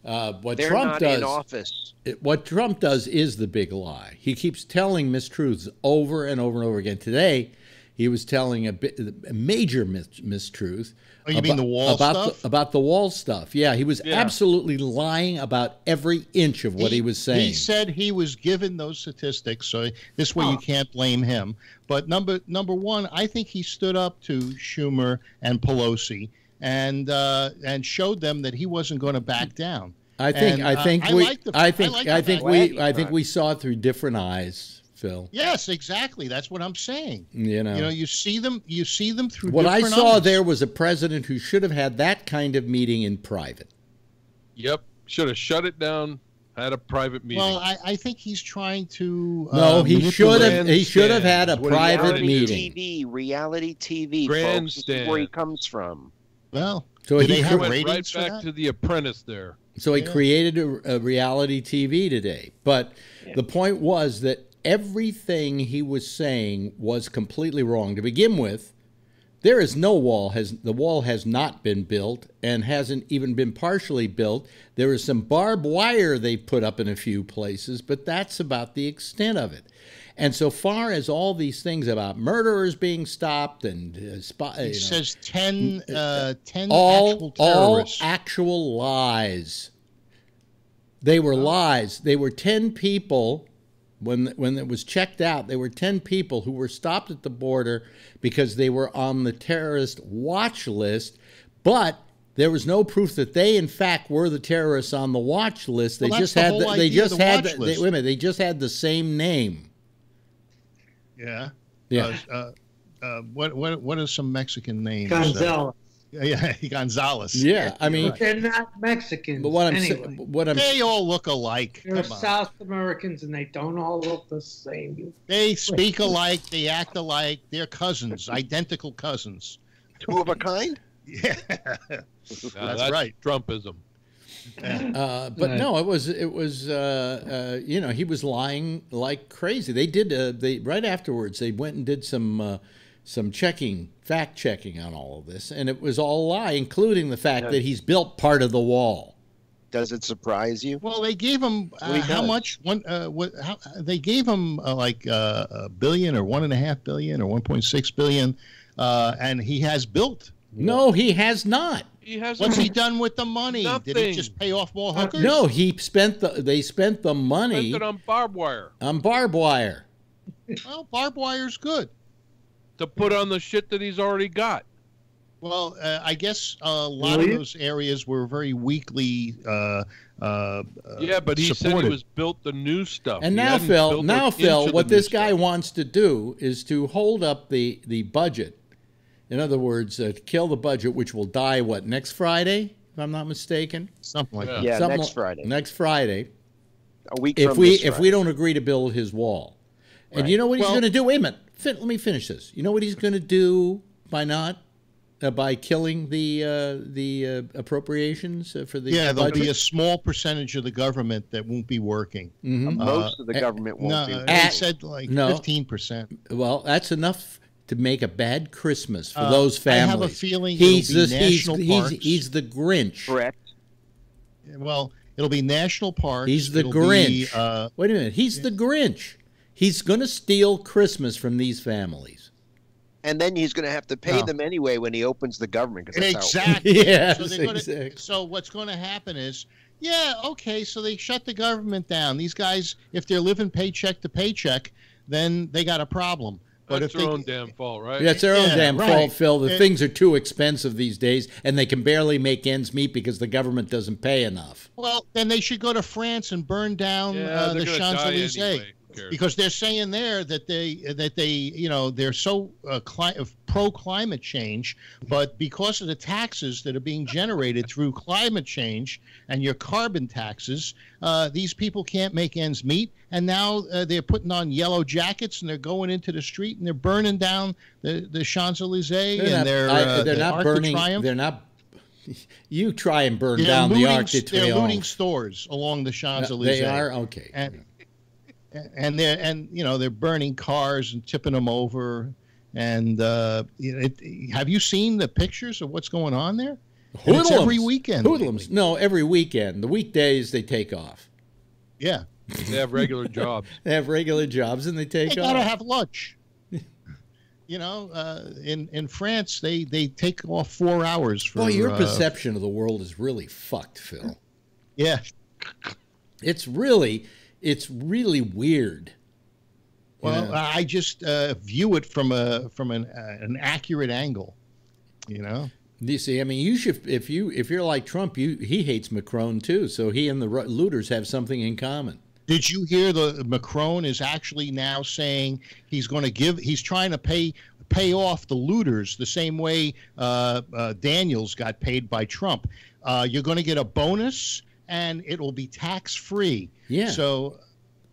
uh, what They're Trump not does, in office. it- what Trump does is the big lie. He keeps telling mistruths over and over and over again. Today, he was telling a, bit, a major mis- mistruth. Oh, you mean the wall about stuff? The, about the wall stuff. Yeah, he was Yeah. absolutely lying about every inch of what he, was saying. He said he was given those statistics, so this way you can't blame him. But number number one, I think he stood up to Schumer and Pelosi and uh, and showed them that he wasn't going to back down. I think. And, I uh, think I we. like the- I I think. like I think we. I think we saw it through different eyes, Phil. Yes, exactly. That's what I'm saying. You know. You know, you see them, you see them through. what I saw eyes. there was a president who should have had that kind of meeting in private. Yep, should have shut it down. Had a private meeting. Well, I, I think he's trying to. No, uh, he should have. He should have had a What do private reality meeting. TV, reality TV, folks. This is where he comes from. Well, So do he they have went right back that? to the Apprentice there. So he Yeah. created a, a reality TV today. But Yeah. the point was that everything he was saying was completely wrong. To begin with, there is no wall has the wall has not been built and hasn't even been partially built. There is some barbed wire they put up in a few places, but that's about the extent of it. And so far as all these things about murderers being stopped and uh, spot, He you know, says 10, uh, 10 actual all all actual lies. They were lies. They were ten people when when it was checked out. There were ten people who were stopped at the border because they were on the terrorist watch list, but there was no proof that they, in fact, were the terrorists on the watch list. They Well, just the had the, they just the had the, they, wait a minute. They just had the same name. yeah. Yeah. Uh, uh, uh, what what what are some Mexican names? Gonzalez. Yeah, Gonzalez. Yeah, I mean, They're not Mexicans. but what I'm anyway. saying, what I'm They all look alike. They're Come on. South Americans and they don't all look the same. They speak alike. They act alike. They're cousins, identical cousins. Two of a kind? Yeah, Now, that's right. Trumpism. Uh, but Right. no, it was it was uh, uh, you know he was lying like crazy. They did uh, they right afterwards they went and did some uh, some checking fact checking on all of this, and it was all a lie, including the fact Yeah. that he's built part of the wall. Does it surprise you? Well, they gave him uh, how much? One, uh, what? How, they gave him uh, like uh, a billion or one and a half billion or one point six billion, uh, and he has built No, he has not. He has What's he done with the money? Did Nothing. he just pay off more hookers? No, he spent the. They spent the money spent it on barbed wire on barbed wire. Well, barbed wire's good. To put on the shit that he's already got. Well, uh, I guess a lot of those areas were very weakly. Uh, uh, uh, Yeah, but he said supported. he was built the new stuff. And now, Phil, now, Phil, what this guy stuff. wants to do is to hold up the the budget. In other words, uh, kill the budget, which will die what next Friday, if I'm not mistaken. something like Yeah. that. Yeah, Something next li- Friday. Next Friday, A week if from we this if we don't agree to build his wall, and you know what he's going to do? Wait a minute. Fin- let me finish this. You know what he's going to do by not uh, by killing the uh, the uh, appropriations uh, for the Yeah, there'll budget? be a small percentage of the government that won't be working. Mhm. most of the uh, government won't No, be. they At- said like no. fifteen percent. Well, that's enough to make a bad Christmas for Uh, those I have a feeling he's it'll be the- he's, national he's, parks. he's the Grinch. Correct. Well, it'll be national parks. He's the it'll be, Grinch. uh, Wait a minute, he's the Grinch. He's going to steal Christmas from these families. And then he's going to have to pay No. them anyway when he opens the government. that's how- exactly. Yes, so, they're gonna, exactly. so what's going to happen is, yeah, okay. So they shut the government down. These guys, if they're living paycheck to paycheck, then they got a problem. But That's if their they, own damn fault, right? Yeah, it's their own Yeah, damn right. fault, Phil. The It- things are too expensive these days, and they can barely make ends meet because the government doesn't pay enough. well, then they should go to France and burn down Yeah, uh, the Champs Elysees. anyway. Who cares? because they're saying there that they that they you know they're so uh, cli- pro climate change, but because of the taxes that are being generated through climate change and your carbon taxes, uh, these people can't make ends meet, and now uh, they're putting on yellow jackets and they're going into the street and they're burning down the the Champs Elysees They're and not, they're I- uh, they're the not Arc burning. Triomphe. They're not. You try and burn They're down looting, the Arc de Triomphe. they're looting stores along the Champs Elysees. They are okay. and and they're and you know they're burning cars and tipping them over and uh, it, have you seen the pictures of what's going on there? And it's every weekend. Hoodlums. No, every weekend. The weekdays they take off. Yeah, They have regular jobs. They have regular jobs and they take they take gotta off. have lunch. you know, uh, in in France they they take off four hours for. Boy, your uh, perception of the world is really fucked, Phil. Yeah, It's really, it's really weird. well. I just uh, view it from a from an uh, an accurate angle. You know. You see, I mean, you should if you if you're like Trump, you he hates Macron too. So he and the looters have something in common. Did you hear the Macron is actually now saying he's going to give he's trying to pay pay off the looters the same way uh, uh, Daniels got paid by Trump. Uh, you're going to get a bonus and it will be tax free. Yeah. So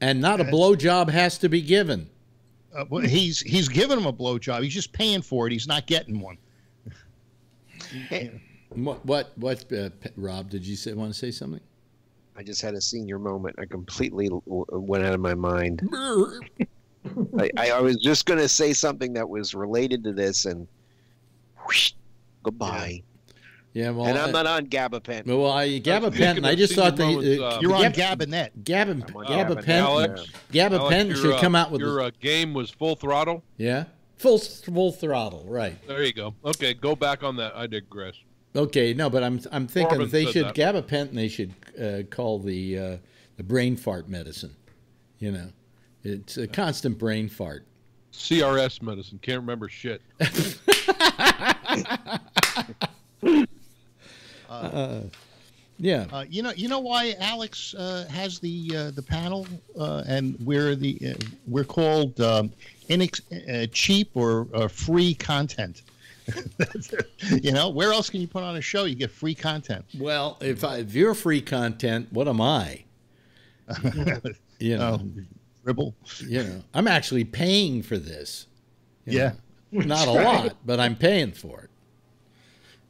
And not a blowjob has to be given. uh, well, he's he's giving him a blowjob. He's just paying for it. He's not getting one. What what what? Uh, Rob, did you say, want to say something? I just had a senior moment. I completely w- went out of my mind. I, I, I was just going to say something that was related to this, and whoosh, goodbye. Yeah, well, and I'm uh, not on gabapentin. well, I, Gabba Speaking Penton. I just thought they. Uh, uh, You're on Gab- Gabinet. Gabba I'm on Gabba Gabba Penton. Alex, Gabba Alex, should uh, come out with. your uh, game was full throttle. yeah, full full throttle. Right. There you go. Okay, go back on that. I digress. Okay, no, but I'm I'm thinking Corbin they should that. gabapentin. They should uh, call the uh, the brain fart medicine. You know, it's a constant brain fart. CRS medicine. Can't remember shit. Yeah, Uh, you know, you know why Alex uh, has the uh, the panel, uh, and we're the uh, we're called um, inex- uh, cheap or uh, free content. you know, where else can you put on a show? You get free content. well, if I, if you're free content, what am I? You know, Oh, dribble. you know, I'm actually paying for this. Yeah. know. not a lot, but I'm paying for it.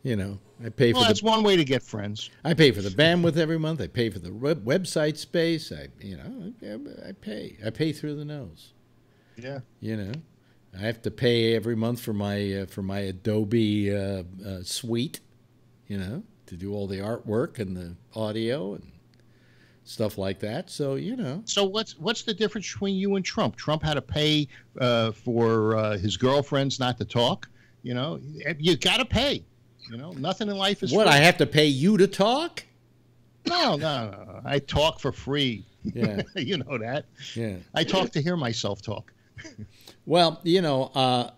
You know, I pay Well, for that's the one way to get friends. I pay for the bandwidth every month. I pay for the web, website space. I you know I, I pay. I pay through the nose. Yeah. You know, I have to pay every month for my uh, for my Adobe uh, uh, suite. You know, to do all the artwork and the audio and stuff like that. So you know, So what's what's the difference between you and Trump? Trump had to pay uh, for uh, his girlfriends not to talk. You know, you got to pay. You know, nothing in life is What? free. I have to pay you to talk? no, no, no. I talk for free. Yeah, you know that. yeah. I talk to hear myself talk. Well, you know, uh,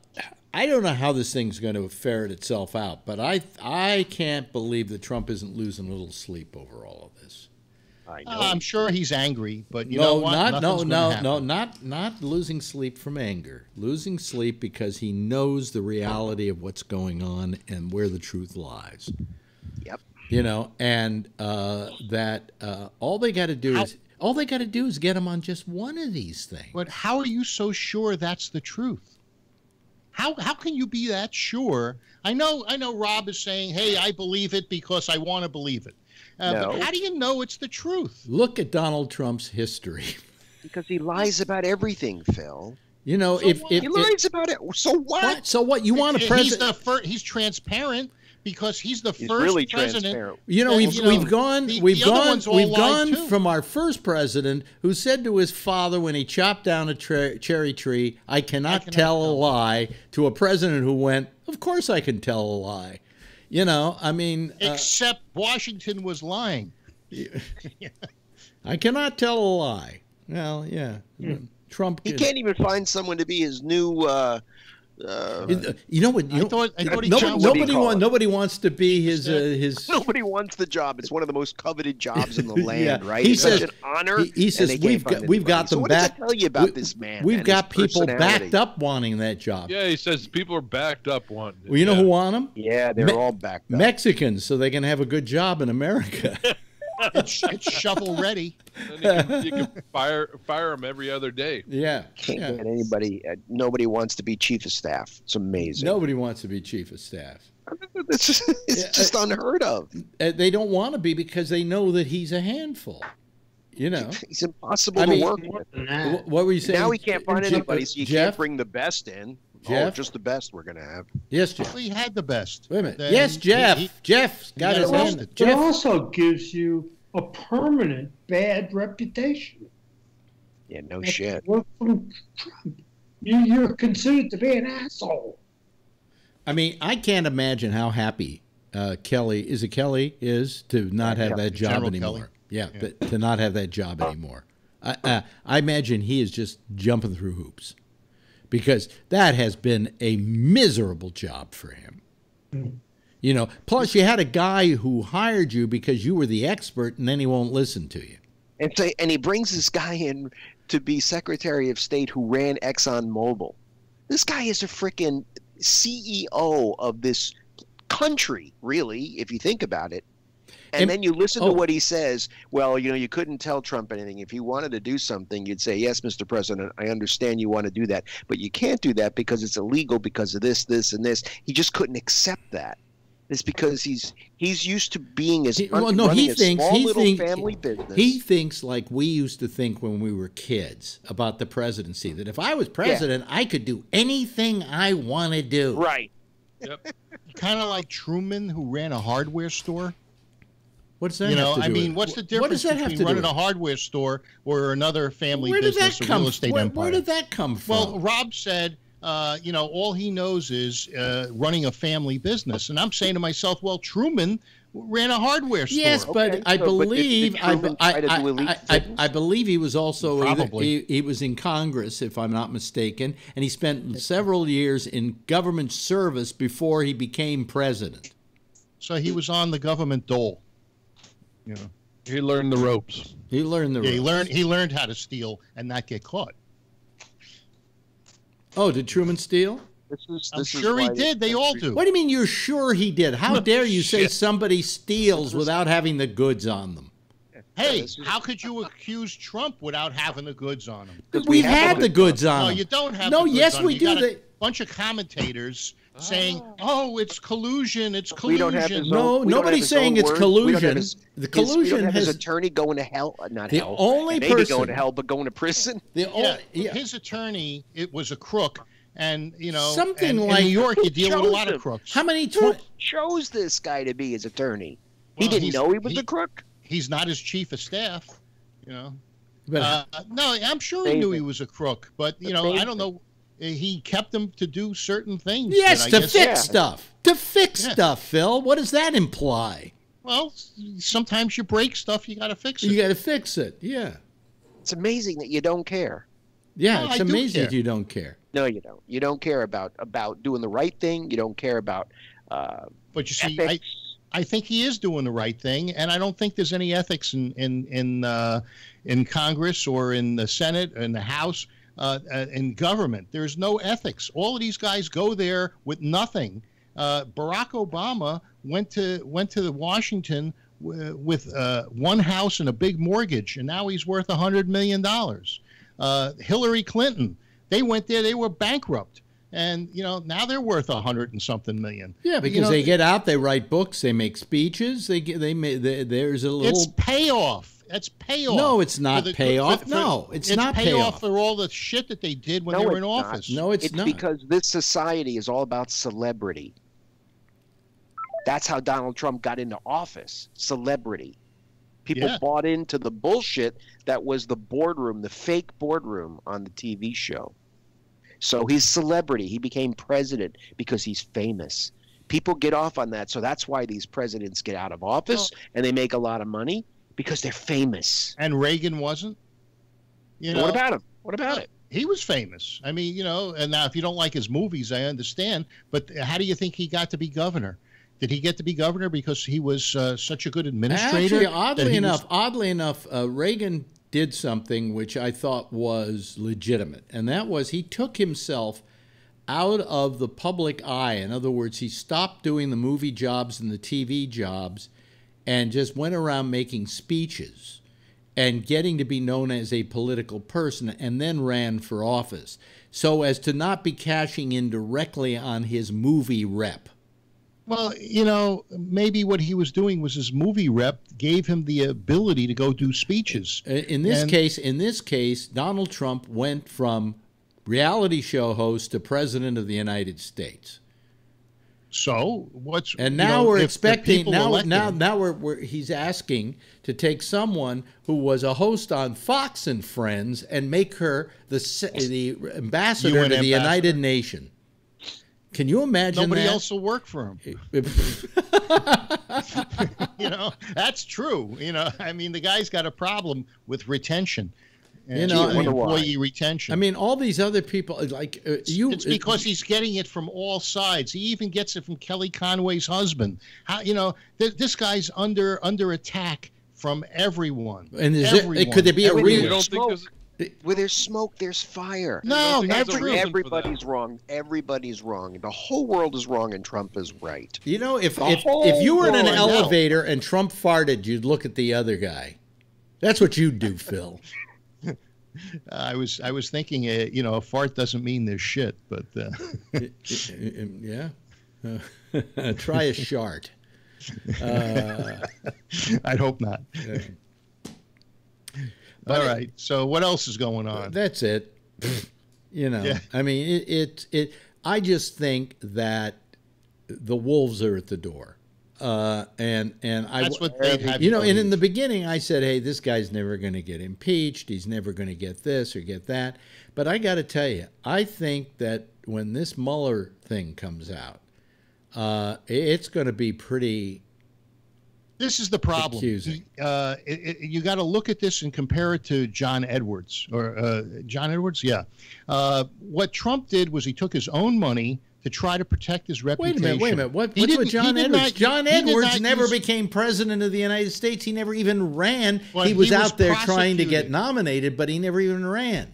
I don't know how this thing's going to ferret itself out, but I I can't believe that Trump isn't losing a little sleep over all of this. I know. Uh, I'm sure he's angry, but you no, know what? not no Nothing's gonna no happen. no not not losing sleep from anger. Losing sleep because he knows the reality of what's going on and where the truth lies. Yep. You know, and uh, that uh, all they got to do is all they got to do is get him on just one of these things. But how are you so sure that's the truth? How how can you be that sure? I know I know Rob is saying, "Hey, I believe it because I want to believe it." Uh, No. But how do you know it's the truth? Look at Donald Trump's history. because he lies about everything, Phil. You know, So if if, He if lies about it. So what? what? so what you want a He's president? the fir- he's transparent because he's the He's first really president. transparent. You know, we've, you know, we've gone the- we've the gone we've gone too. from our first president who said to his father when he chopped down a tre- cherry tree, "I cannot, cannot tell a lie," to a president who went, "Of course I can tell a lie." You know, I mean, uh, Except Washington was lying. I cannot tell a lie. Well, yeah, Trump. He can- can't even find someone to be his new. Uh, uh, You know what? You I thought- I thought he nobody, chose- what do you nobody, want, nobody wants to be his uh, his. nobody wants the job. It's one of the most coveted jobs in the land, Yeah. right? He it's such says- an honor. he- he says, they can't "We've got- we've anybody." got so them what back- does that tell you about we- this man? We've got people backed up wanting that job. Yeah, he says people are backed up wanting. Well, you know yeah. who want them? Yeah, they're Me- all backed up. Mexicans, so they can have a good job in America. It's, it's shovel ready. You can, you can fire fire them every other day. yeah, Can't yeah. get anybody. Uh, nobody wants to be chief of staff. It's amazing. Nobody wants to be chief of staff. it's just, it's Yeah, just unheard of. Uh, They don't want to be because they know that he's a handful. You know. He's impossible I to mean- work with. that. What were you saying? Now we can't find Je- anybody, so you Jeff? can't bring the best in. Oh, Jeff? just the best we're gonna have. Yes, Jeff. Well, he had the best. Wait a minute. Then yes, Jeff. he- Jeff's got got his arrested. hand. It Jeff. also gives you a permanent bad reputation. Yeah, no shit. Work from Trump. You, you're considered to be an asshole. I mean, I can't imagine how happy uh, Kelly is. It Kelly is to not have that job General anymore. Kelly. Yeah, but to not have that job anymore. I, uh, I imagine he is just jumping through hoops because that has been a miserable job for him. Mm-hmm. You know, plus you had a guy who hired you because you were the expert, and then he won't listen to you. And say, and he brings this guy in to be Secretary of State who ran Exxon Mobil. This guy is a freaking CEO of this country, really, if you think about it. And, And- then you listen oh. to what he says. Well, you know, you couldn't tell Trump anything. If he wanted to do something, you'd say, "Yes, Mr. President, I understand you want to do that, but you can't do that because it's illegal because of this, this, and this." He just couldn't accept that. It's because he's he's used to being as He- well, no, he a thinks small he little think- family business. He thinks like we used to think when we were kids about the presidency. That if I was president, I could do anything I want to do. right. Yep. kind of like Truman, who ran a hardware store. What's that? you have know, to I mean, what's the what difference does that have between to running a hardware store or another family Where did business, that a come? real estate where, empire? where did that come from? Well, Rob said, uh, you know, all he knows is uh, running a family business, and I'm saying to myself, well, Truman ran a hardware store. yes, but Okay, I so, but did- did believe I, I, try to do I, I, I. I believe he was also either- Probably. he, he was in Congress, if I'm not mistaken, and he spent several years in government service before he became president. so he was on the government dole. You know, He learned the ropes. He learned the yeah, he learned he learned how to steal and not get caught. Oh, did Truman steal? This is, I'm this is sure he did. They all do. What do you mean you're sure he did? How dare you say somebody steals without having the goods on them? Hey, how could you accuse Trump without having the goods on him? We We've have had the the goods goods on No, you don't have. No, the goods yes, on him. we You do. got a bunch of commentators saying, "Oh, it's collusion. It's collusion." don't have his No, own, nobody's saying it's word. We don't have collusion. his- The collusion don't have his attorney going to hell, uh, not The hell. only maybe person- going to hell, but going to prison. The yeah, only, yeah. his attorney it was a crook, and you know, Something and like- in New York, you deal with a lot him? of crooks. How many? Who Tw- chose this guy to be his attorney? he didn't know he was he- a crook. He's not his chief of staff, you know. but Uh, no, I'm sure he knew he was a crook, but you know, I don't know. He kept them to do certain things. Yes, to guess- fix Yeah. stuff. To fix Yeah. stuff, Phil. What does that imply? Well, sometimes you break stuff, you got to fix it. You got to fix it. Yeah. It's amazing that you don't care. Yeah, No, it's I amazing that you don't care. No, you don't. You don't care about about doing the right thing. You don't care about uh, but you see, I. I think he is doing the right thing, and I don't think there's any ethics in in in uh, in Congress or in the Senate or in the House uh, uh, in government. There's no ethics. All of these guys go there with nothing. Uh, Barack Obama went to went to the Washington w- with uh, one house and a big mortgage, and now he's worth a hundred million dollars. Uh, Hillary Clinton, they went there, they were bankrupt, and you know now they're worth a hundred and something million. Yeah, You because know, they get out, they write books, they make speeches, they get, they, they there's a little. It's little. payoff. It's payoff. No, it's not the- payoff. for- for- No, it's not payoff. for all the shit that they did when No, they were it's in not. office. No, it's, it's not. because this society is all about celebrity. That's how Donald Trump got into office. Celebrity. People Yeah. bought into the bullshit that was the boardroom, the fake boardroom on the TV show. So he's celebrity. He became president because he's famous. People get off on that. So that's why these presidents get out of office and they make a lot of money because they're famous. and Reagan wasn't. You know, what about him? What about it? he was famous. I mean, you know, and now if you don't like his movies, I understand. But how do you think he got to be governor? Did he get to be governor because he was uh, such a good administrator? Actually, oddly enough, was- oddly enough, uh, Reagan did something which I thought was legitimate, and that was he took himself out of the public eye. In other words, he stopped doing the movie jobs and the TV jobs, and just went around making speeches and getting to be known as a political person, and then ran for office, so as to not be cashing in directly on his movie rep. Well, you know, maybe what he was doing was his movie rep gave him the ability to go do speeches. In this And- case, in this case, Donald Trump went from reality show host to president of the United States, So what's and you now know, we're if expecting now now now we're, we're he's asking to take someone who was a host on Fox and Friends and make her the the ambassador UN to the ambassador. United Nation. Can you imagine nobody that? else will work for him. you know, that's true. You know, I mean, the guy's got a problem with retention. You know, and I mean- employee retention. I mean, all these other people like uh, you. it's because he's getting it from all sides. He even gets it from Kelly Conway's husband. How you know th- this guy's under under attack from everyone. And is it- could there be a Everyone. real- You don't think Smoke. there's Where there's smoke, there's fire. No, I don't that's true. reason that. Everybody's wrong. Everybody's wrong. The whole world is wrong, and Trump is right. You know, if if, if you were in an world, I elevator and Trump farted, you'd look at the other guy. That's what you'd do, Phil. I was I was thinking, uh, you know, a fart doesn't mean there's shit, but uh, yeah. Uh, try a shart. Uh, I'd hope not. All it- So what else is going on? that's it. You know, Yeah. I mean, it, it. It. I just think that the wolves are at the door, uh, and and I. That's have you know, and in the beginning, I said, "Hey, this guy's never going to get impeached. He's never going to get this or get that." But I got to tell you, I think that when this Mueller thing comes out, uh, it's going to be pretty. This is the problem. Uh, it, it, you got to look at this and compare it to John Edwards or uh, John Edwards. Yeah. Uh, what Trump did was he took his own money to try to protect his reputation. Wait a minute, wait a minute. What, what's with John Edwards? not- John Edwards never use- became president of the United States. He never even ran. Well, he was he was out there trying to get nominated, but he never even ran.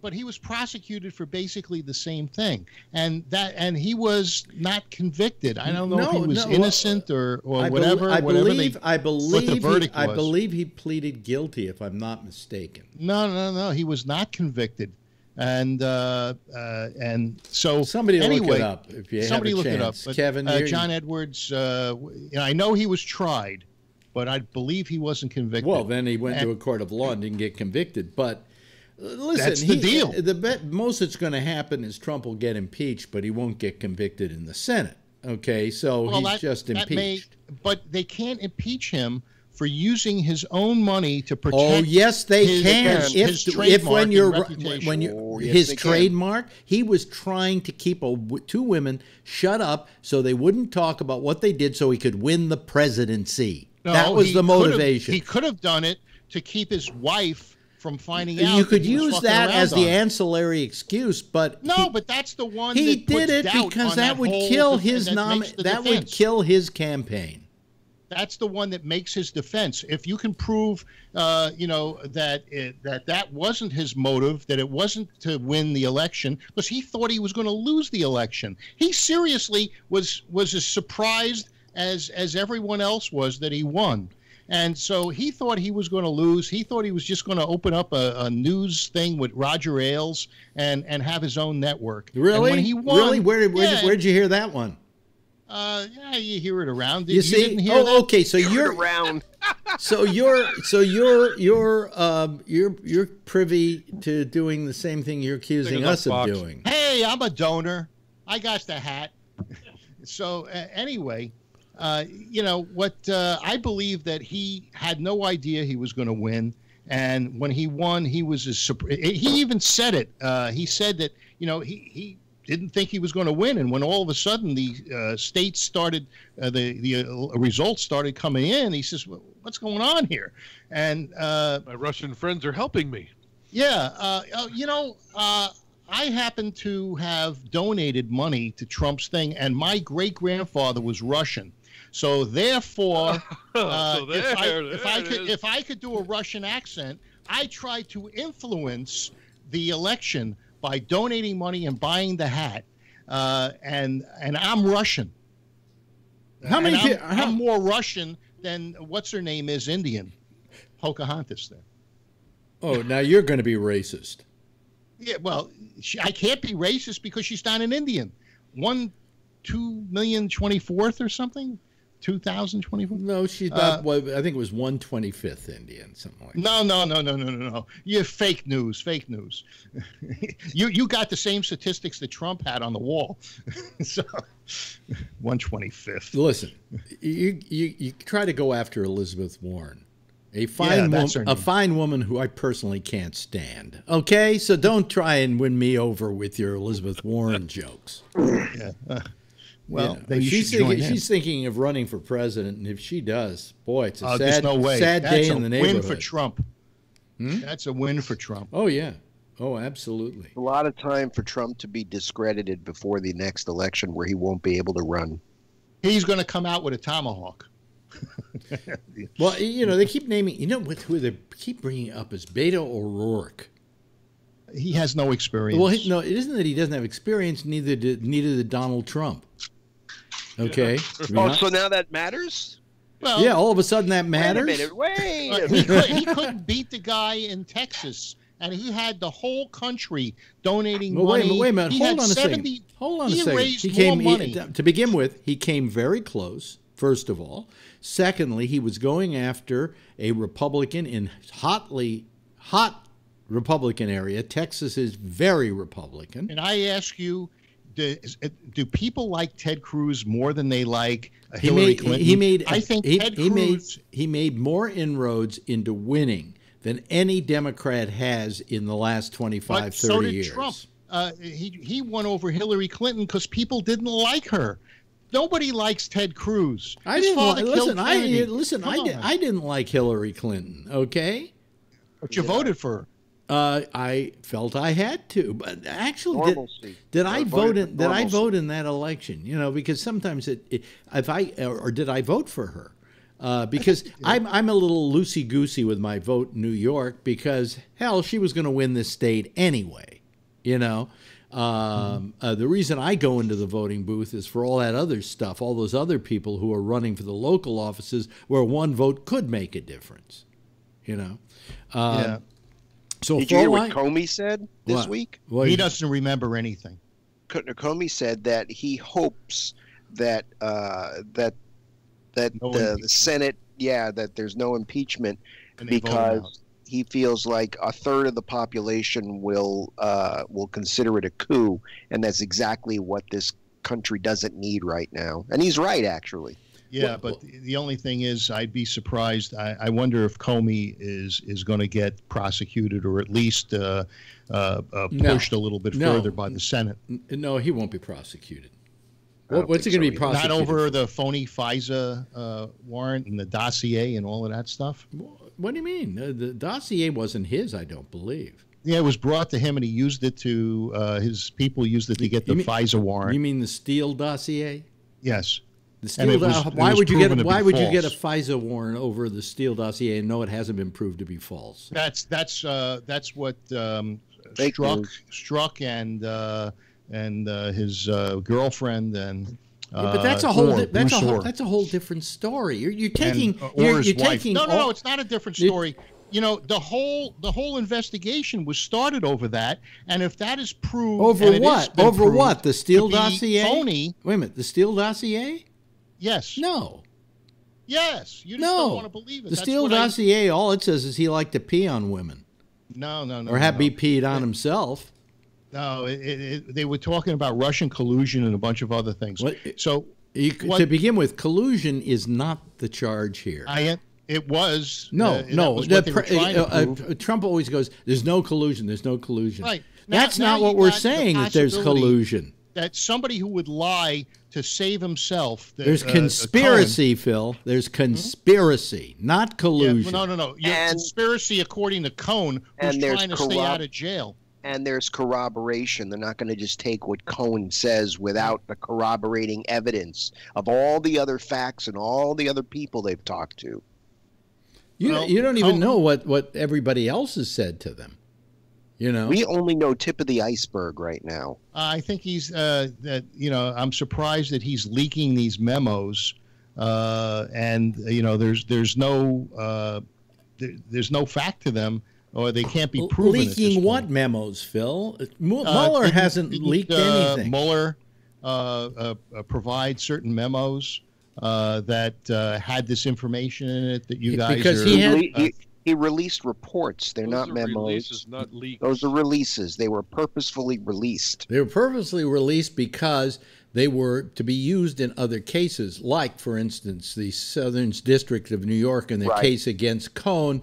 but he was prosecuted for basically the same thing, and that and he was not convicted. I don't know if he was no, well, innocent or or I, whatever. I whatever believe. they, I believe. he, verdict I believe he pleaded guilty, if I'm not mistaken. No, no, no. He was not convicted, and uh, uh, and so Somebody look it up if you somebody have a look it up. chance. But, Kevin, uh, John Edwards. Uh, w- you know, I know he was tried, but I believe he wasn't convicted. Well, then he went to a court of law and didn't get convicted. But uh, listen, That's the he- deal. The bet, most that's going to happen is Trump will get impeached, but he won't get convicted in the Senate. Okay, so Well, he's that- just that may- impeached. but they can't impeach him for using his own money to oh, protect. Oh yes, they his- can. his- if his if trademark when you're reputation. when you Oh, yes, his they can. trademark, he was trying to keep a, w- two women shut up so they wouldn't talk about what they did, so he could win the presidency. No, that was he the could have- motivation. He could have done it to keep his wife from finding out. you could use that as the ancillary excuse, but No, he, but that's the one. he that puts did it doubt because on that would kill his nom- makes the that would kill his campaign. That's the one that makes his defense. If you can prove, uh, you know, that it, that that wasn't his motive, that it wasn't to win the election, because he thought he was going to lose the election. He seriously was was as surprised as as everyone else was that he won. And so he thought he was going to lose. He thought he was just going to open up a, a news thing with Roger Ailes and and have his own network. And Really? when he won, really? Where, where, yeah, where'd you hear that one? Uh, yeah, you hear it around. You, you see? didn't hear oh, that? okay. So you're around. so you're so you're you're um you're you're privy to doing the same thing you're accusing Thinking us of about doing. hey, I'm a donor. I got the hat. so uh, anyway, uh, you know what? Uh, I believe that he had no idea he was going to win, and when he won, he was as surp- he even said it. Uh, he said that you know he he didn't think he was going to win, and when all of a sudden the uh, states started, uh, the the uh, results started coming in, he says, well, "What's going on here?" And uh, My Russian friends are helping me. yeah, uh, uh, you know, uh, I happen to have donated money to Trump's thing, and my great grandfather was Russian. So therefore, so if, I, if I could is. if I could do a Russian accent, I tried to influence the election by donating money and buying the hat. Uh, and and I'm Russian. How many I'm, how- I'm more Russian than what's her name is Indian, Pocahontas. There. Oh, now you're going to be racist. Yeah, well, she, I can't be racist because she's not an Indian. One, two million twenty fourth or something, two thousand twenty four. No, she's Uh, not. well, I think it was one twenty fifth Indian, something like. that. No, no, no, no, no, no, no. You fake news, fake news. you you got the same statistics that Trump had on the wall. so, one twenty fifth. Listen, you, you you try to go after Elizabeth Warren, a fine Yeah, woman, a fine woman who I personally can't stand. Okay, so don't try and win me over with your Elizabeth Warren jokes. Yeah. Uh, well, You know, then you she's should thinking, him. she's thinking of running for president, and if she does, boy, it's a there's sad, no way. sad That's day a in the win for Trump. Hmm? That's a win for Trump. Oh yeah, oh absolutely. A lot of time for Trump to be discredited before the next election, where he won't be able to run. He's going to come out with a tomahawk. Well, you know they keep naming. You know what? Who they keep bringing up is Beto O'Rourke. He has no experience. Well, he, no, it isn't that he doesn't have experience. Neither did neither did Donald Trump. Okay. I mean, Oh, so now that matters? well, yeah. All of a sudden that Wait a matters. minute, wait. A he, minute. could, he couldn't beat the guy in Texas, and he had the whole country donating Well, money. minute, wait a minute. He Hold had on a 70 second. Hold on he a second. raised he more came he- money. to begin with. He came very close. First of all, secondly, he was going after a Republican in hotly hot Republican area. Texas is very Republican. and I ask you, do, do people like Ted Cruz more than they like uh, He Hillary made, Clinton? he made I think he, Ted he made Cruz. he made more inroads into winning than any Democrat has in the last 25, but 30 so did years. Trump. Uh, he he won over Hillary Clinton because people didn't like her. Nobody likes Ted Cruz. I His didn't father li- listen. I listen. Come I did. I didn't like Hillary Clinton. Okay, but you voted for her. Uh, I felt I had to, but actually, did, Normalcy. did I I vote in? Did I vote in that election? You know, because sometimes it, it if I or did I vote for her? Uh, because I'm I'm a little loosey goosey with my vote in New York because hell, she was going to win this state anyway. You know, um, uh, the reason I go into the voting booth is for all that other stuff, all those other people who are running for the local offices where one vote could make a difference. You know, uh, yeah. So Did you hear what Comey said this What? week? Well, He doesn't remember anything. Co- Comey said that he hopes that uh, that that No the, the. Senate, yeah, that there's no impeachment And they vote him out. because he feels like a third of the population will uh, will consider it a coup, and that's exactly what this country doesn't need right now. And he's right, actually. Yeah, Well- but the- the only thing is, I'd be surprised. I, I wonder if Comey is is going to get prosecuted or at least uh, uh, uh, No. pushed a little bit No. further by the Senate. N- No, he won't be prosecuted. What, what's he going to so be either. Not over the phony FISA uh, warrant and the dossier and all of that stuff. What do you mean? Uh, the dossier wasn't his, I don't believe. Yeah, it was brought to him, and he used it to uh, his people used it to get the mean- FISA warrant. You mean the Steele dossier? yes, The And Steele was- why would you get proven to be why would you get a. FISA warrant over the Steele dossier and know it hasn't been proved to be false? that's that's uh, that's what um, Fake Strzok news. Strzok and uh, and uh, his uh, girlfriend and. Yeah, but that's a whole Ohr, di- that's a whole, that's a whole different story. You're, you're and, taking uh, you're, you're taking No, no, no. It's not a different story. you know, the whole the whole investigation was started over that, and if that is proved, over and it is what? Over proved what? The Steele to be dossier? Phony. Wait a minute. The Steele dossier? Yes. No. Yes. You just no. don't want to believe it. The That's Steele what I- dossier, all it says is he liked to pee on women no, no, no. or have no. be peed on himself. No, it, it, they were talking about Russian collusion and a bunch of other things. What- So You, What- to begin with, collusion is not the charge here. I it was no, uh, no. was the what they were pre- trying to uh, uh, Trump always goes, "There's no collusion. There's no collusion." Right. Now- That's now not what we're got the saying. That there's collusion. that somebody who would lie to save himself. the- There's uh, conspiracy, Phil. There's conspiracy, not collusion. Yeah, no, no, no. Your And- conspiracy, according to Cohen, who's And there's trying to stay out of jail. and there's corroboration. They're not going to just take what Cohen says without the corroborating evidence of all the other facts and all the other people they've talked to. You, Well, you don't even Cohen- know what, what everybody else has said to them. You know? We only know tip of the iceberg right now. I think he's uh, that. You know, I'm surprised that he's leaking these memos, uh, and you know, there's there's no uh, there, there's no fact to them, or they can't be proven. Leaking what memos, Phil? Mu- Uh, Mueller didn't- hasn't didn't, leaked uh, anything. Mueller uh, uh, uh, provide certain memos uh, that uh, had this information in it that you guys because are. he had- He, he, he released reports. They're Those not are memos. Releases, not leaks. Those are releases. They were purposefully released. They were purposely released because they were to be used in other cases, like, for instance, the Southern District of New York and the Right. case against Cohen.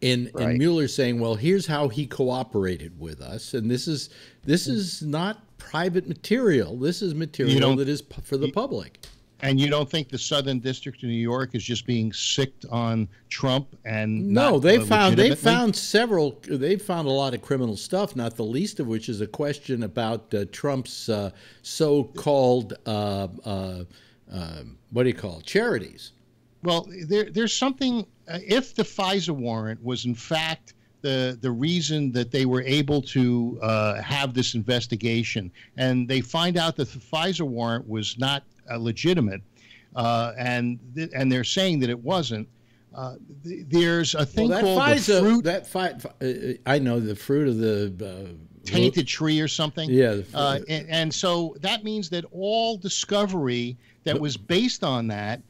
In, Right. and Mueller saying, "Well, here's how he cooperated with us, and this is this is not private material. This is material that is pu- for the public." And you don't think the Southern District of New York is just being sicked on Trump and No, they uh, found they found several. They found a lot of criminal stuff. Not the least of which is a question about uh, Trump's uh, so-called uh, uh, uh, what do you call it? charities. Well, there, there's something. Uh, if the FISA warrant was in fact the the reason that they were able to uh, have this investigation, and they find out that the FISA warrant was not legitimate, uh, and th- and they're saying that it wasn't. Uh, th- there's a thing well, called FISA, the fruit that fi- uh, I know the fruit of the uh, tainted tree or something. Yeah, the- Uh, and, and so that means that all discovery that was based on that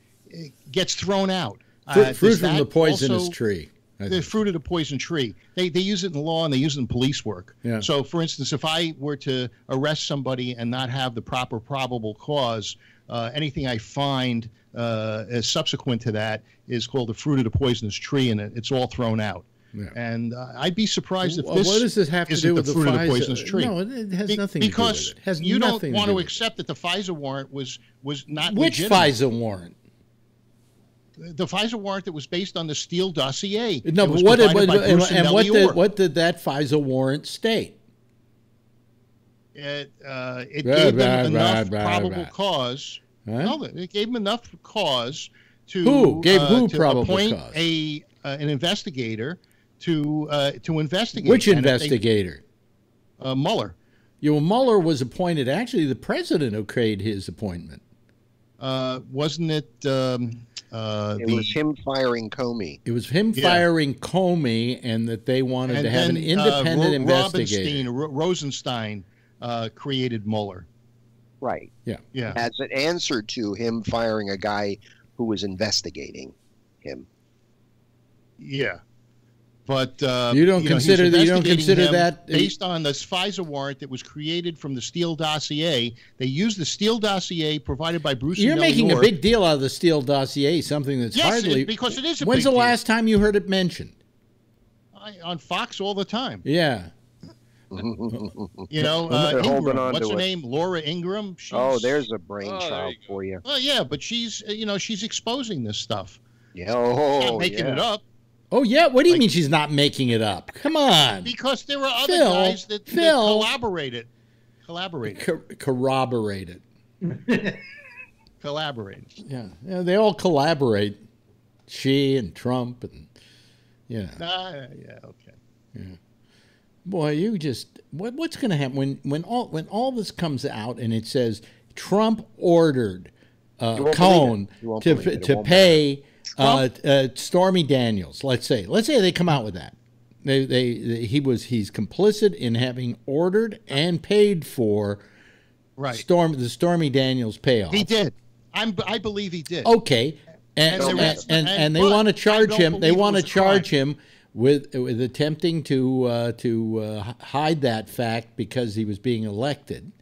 gets thrown out. Uh, fruit from the poisonous also- tree. The fruit of the poison tree. They they use it in law and they use it in police work. Yeah. So, for instance, if I were to arrest somebody and not have the proper probable cause, uh, anything I find uh, as subsequent to that is called the fruit of the poisonous tree, and it, it's all thrown out. Yeah. And uh, I'd be surprised if Well, this what does this have to do the with the fruit of the poisonous tree. No, it has Be- nothing to do with it. It has you don't want do to accept that the FISA warrant was was not Which legitimate. FISA warrant? The FISA warrant that was based on the Steele dossier. No, but what did what, and, and what did what did that FISA warrant state? It, uh, it Blah, gave blah, them enough blah, blah, probable cause. Huh? No, it gave them enough cause to Who? Gave uh, who to probable appoint cause? a uh, an investigator to uh, to investigate. Which And if they- investigator? uh, Mueller. You know, Mueller was appointed. Actually, the president okayed his appointment. Uh, wasn't it um, uh, It the was him firing Comey. It was him Yeah. firing Comey, and that they wanted and to have an independent uh, Ro- investigator. Robinstein, Ro- Rosenstein uh, created Mueller. Right. Yeah. Yeah. As an answer to him firing a guy who was investigating him. Yeah. But uh, You don't know, he's consider that- you don't consider that- based on this FISA warrant that was created from the Steele dossier. They used the Steele dossier provided by Bruce. You're making Nellie a big deal out of the Steele dossier, something that's Yes, hardly it- because it is a When's big the deal. last time you heard it mentioned? I- on Fox all the time. Yeah. You know, uh, Ingraham, what's to her it. name? Laura Ingraham. She's, Oh, there's a brain Oh, there child for you. Well, yeah, but she's uh, you know she's exposing this stuff. Yeah, oh, Not making yeah. it up Oh yeah. What do you Like- mean she's not making it up? Come on. because there were other Phil, guys that, that Phil. collaborated. Collaborated. Co- corroborated. Collaborated. Yeah. yeah. They all collaborate. She and Trump and yeah. know. Ah, yeah, okay. Boy, you just what, what's going to happen when when all when all this comes out and it says Trump ordered uh, You won't Cohen believe it. You won't to believe it. It to pay uh, uh, Stormy Daniels. Let's say let's say they come out with that. They, they they he was he's complicit in having ordered and paid for Right. Storm the Stormy Daniels payoff. He did. I'm. I believe he did. Okay, and And and, and, and, and- they want to charge him. They want to was crime. charge him with with attempting to uh, to uh, hide that fact because he was being elected.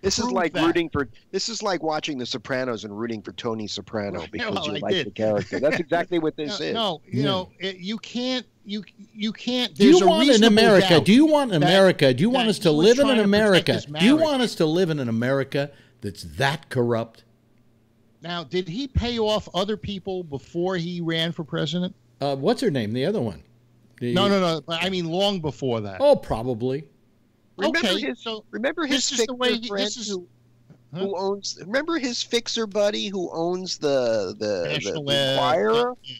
This is Prove like that. rooting for. This is like watching The Sopranos and rooting for Tony Soprano because well, you I like did. the character. That's exactly what this no, is. no, you Yeah. know, it, you can't. You you can't. Do you want in reasonable America? Do you want in that- America? Do you want us to live in an America? Do you want us to live in an America that's that corrupt? Now, did he pay off other people before he ran for president? Uh, what's her name? The other one. The- No, no, no. I mean, long before that. Oh, probably. remember okay, his. so remember his this is the fixer way he- friend this is- who, Huh? who owns. Remember his fixer buddy who owns the the, the, National, the uh, Enquirer? yeah.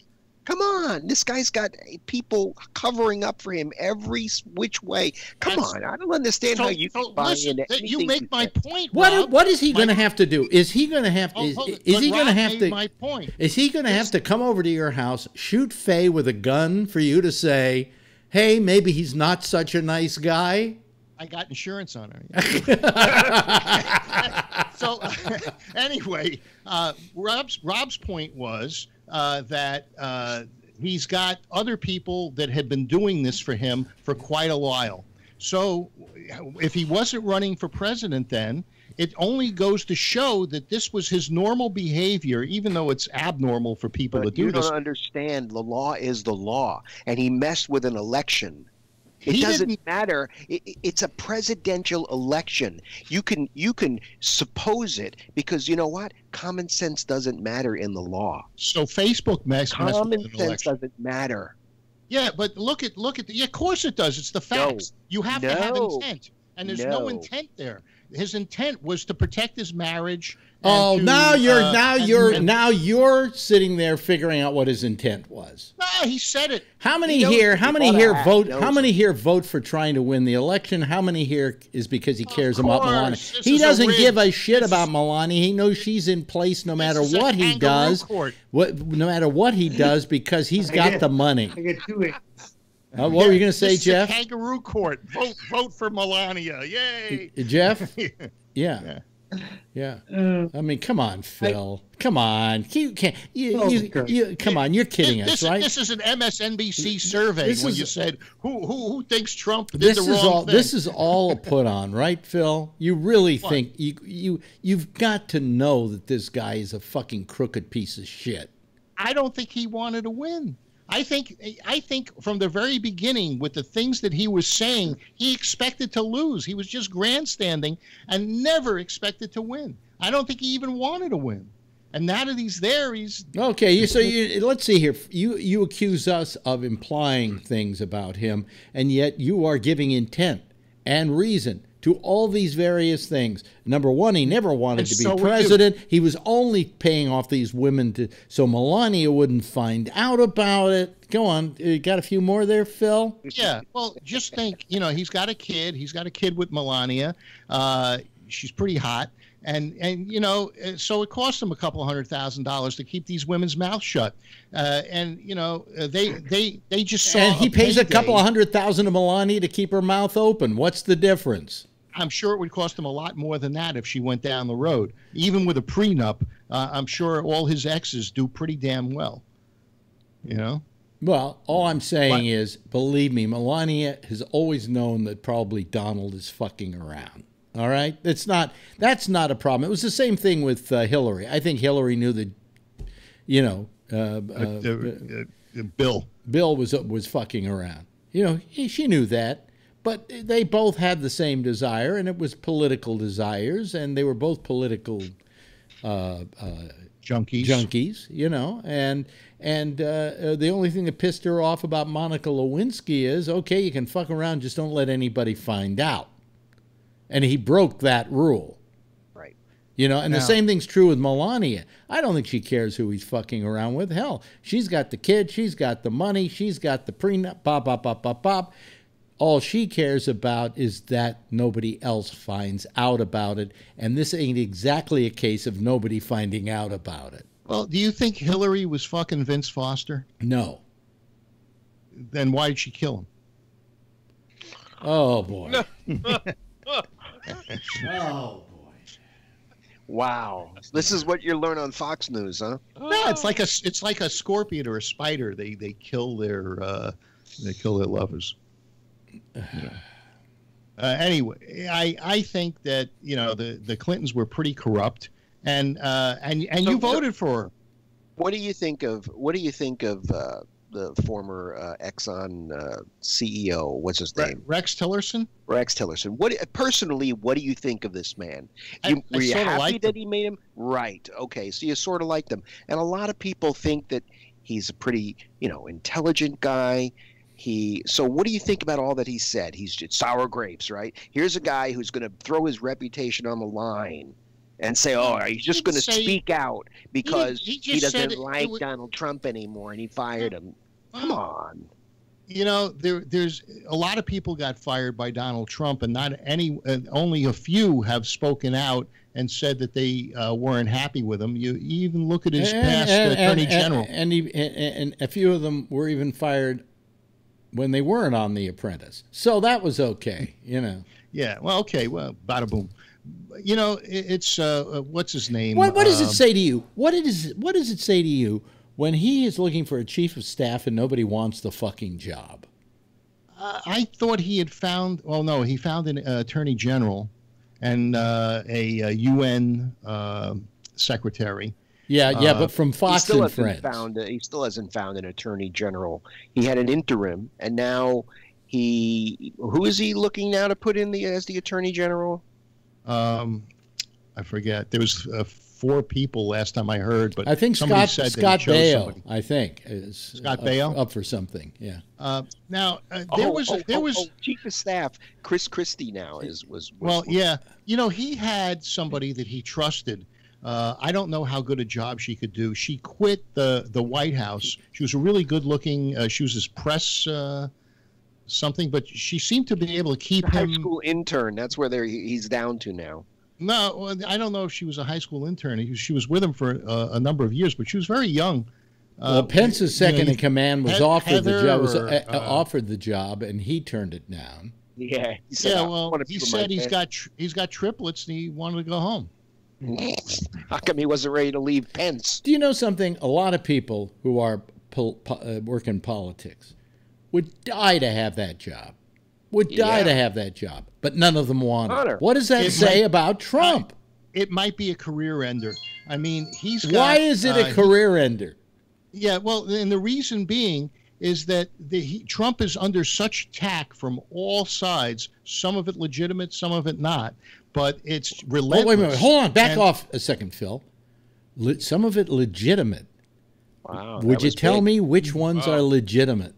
Come on, this guy's got people covering up for him every which way. Come That's- on, I don't understand So, how you so buy listen, into that you make my says. point. What Rob. what is he going to have to do? Is he going to have? Oh, is, hold it. is But he going to have to? My point. Is he going to have to come over to your house, shoot Faye with a gun for you to say, "Hey, maybe he's not such a nice guy"? I got insurance on her. so anyway, uh, Rob's Rob's point was uh, that uh, he's got other people that had been doing this for him for quite a while. So if he wasn't running for president then. It only goes to show that this was his normal behavior, even though it's abnormal for people But to you do don't this. understand. The law is the law, and he messed with an election. It He doesn't didn't- matter. It, it- it's a presidential election. You can you can suppose it because you know what? Common sense doesn't matter in the law. So Facebook messed Common sense election. doesn't matter. Yeah, but look at look at the. Yeah, of course it does. It's the facts. you have to have intent, and there's no. No. intent there. His intent was to protect his marriage. And Oh, to, now you're uh, now and- you're and- now you're sitting there figuring out what his intent was. No, he said it. How many He here? How many here hat. vote? How many here vote for trying to win the election? How many here is because he cares about Melania? this He doesn't rig. give a shit This about Melania. He knows she's in place no matter what he does. court. What no matter what he does because he's got get- the money. I get two eight. Uh, what were you going to say, This is a Jeff? kangaroo court. Vote, vote for Melania. Yay! Jeff? Yeah. Yeah. Uh, I mean, come on, Phil. come on. You can't. You, Oh, you, you, come on. You're kidding this, us, right? This is an MSNBC survey This when is- you said who who who thinks Trump did this the is all thing. this is all a put on right phil you really think you you you've got to know that this guy is a fucking crooked piece of shit I don't think he wanted to win. I think I think from the very beginning, with the things that he was saying, he expected to lose. He was just grandstanding and never expected to win. I don't think he even wanted to win. And now that he's there, he's okay so you let's see here you you accuse us of implying things about him and yet you are giving intent and reason to all these various things number one he never wanted And to be so president he was only paying off these women to so melania wouldn't find out about it go on you got a few more there phil yeah. Well, just think, you know, he's got a kid. He's got a kid with Melania. Uh, she's pretty hot. And, and you know, so it cost him a couple hundred thousand dollars to keep these women's mouths shut. Uh, and you know, uh, they they they just saw. and he pays a couple of hundred thousand to Melania to keep her mouth open. What's the difference? I'm sure it would cost him a lot more than that if she went down the road. Even with a prenup, uh, I'm sure all his exes do pretty damn well. You know. Well, all I'm saying is, believe me, Melania has always known that probably Donald is fucking around. All right, that's not that's not a problem. It was the same thing with uh, Hillary. I think Hillary knew that, you know, uh, uh, Uh, uh, uh, Bill. Bill was was fucking around. You know, he, she knew that, but they both had the same desire, and it was political desires, and they were both political uh, uh, Junkies. junkies. You know, and and uh, uh, the only thing that pissed her off about Monica Lewinsky is, okay, you can fuck around, just don't let anybody find out. And he broke that rule. Right. You know, and the same thing's true with Melania. I don't think she cares who he's fucking around with. Hell, she's got the kid, she's got the money, she's got the prenup, pop, pop, pop, pop, pop. All she cares about is that nobody else finds out about it. And this ain't exactly a case of nobody finding out about it. Well, do you think Hillary was fucking Vince Foster? No. Then why did she kill him? Oh, boy. oh, boy. Wow. This is what you learn on Fox News, huh? No, it's like a it's like a scorpion or a spider. They they kill their uh, they kill their lovers. Yeah. Uh, anyway, I I think that you know the the Clintons were pretty corrupt, and uh, and and So- you voted for her. What do you think of what do you think of uh, the former uh, Exxon uh, CEO? What's his name? Rex Tillerson. Rex Tillerson. What personally? What do you think of this man? You, I were you happy that him. he made him right? Okay, so you sort of liked him, and a lot of people think that he's a pretty, you know, intelligent guy. He. So, what do you think about all that he said? He's just sour grapes, right? Here's a guy who's going to throw his reputation on the line. And say, oh, he's just going to speak out because he he, just said doesn't it- it like was- Donald Trump anymore, and he fired him. Come on. You know, there there's a lot of people got fired by Donald Trump, and not any, uh, only a few have spoken out and said that they uh, weren't happy with him. You, you even look at his past attorney general. And, he, and, and a few of them were even fired when they weren't on The Apprentice. So that was okay, you know. Yeah. Well, okay. Well, bada boom. You know, it's uh, uh, what's his name? What, what does it Um, say to you? What it is? What does it say to you when he is looking for a chief of staff and nobody wants the fucking job? Uh, I thought he had found. Well, no, he found an uh, attorney general and uh, a, uh UN uh, secretary. Yeah, yeah, Uh, but from he Fox still and hasn't Friends. found a, he still hasn't found an attorney general. He had an interim, and now he who is he looking now to put in the as the attorney general? Um, I forget. There was uh, four people last time I heard, but I think somebody Scott said Scott chose Baio, somebody. I think, is Scott up, Baio? up for something. Yeah. Uh, now uh, there oh, was oh, there oh, was oh, chief of staff Chris Christie now is was, was well, yeah. You know, he had somebody that he trusted. Uh, I don't know how good a job she could do. She quit the the White House. She was a really good looking. Uh, she was his press uh, something, but she seemed to be able to keep high him. school intern. That's where they're, he's down to now. No, I don't know if she was a high school intern. She was with him for uh, a number of years, but she was very young. Well, Uh, Pence's you know, second in command was He- offered the job. Was or, uh, uh, offered the job, and he turned it down. Yeah, he said, Yeah, well, he said my he's fam-" got tr- he's got triplets and he wanted to go home. How come he wasn't ready to leave Pence? Do you know something? A lot of people who are pol- po- uh, work in politics would die to have that job. Would die Yeah. to have that job, but none of them want Hunter. it. What does that It say might- about Trump? It might be a career ender. I mean, he's got, Why is it uh, a career ender? Yeah, well, and the reason being is that the, he, Trump is under such attack from all sides. Some of it legitimate, some of it not. But it's Oh, relentless. wait a minute. Hold on. Back And- off a second, Phil. Le- some of it legitimate. Wow, Would you tell big. me which ones are legitimate?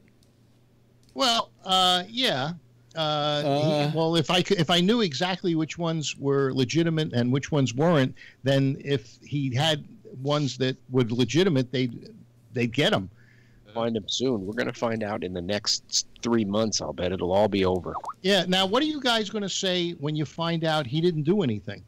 Well, uh, yeah. Uh, he- Uh. well, if I could, if I knew exactly which ones were legitimate and which ones weren't, then if he had ones that were legitimate, they'd they'd get them. Find him soon. We're gonna find out in the next three months. I'll bet it'll all be over. Yeah. Now, what are you guys going to say when you find out he didn't do anything?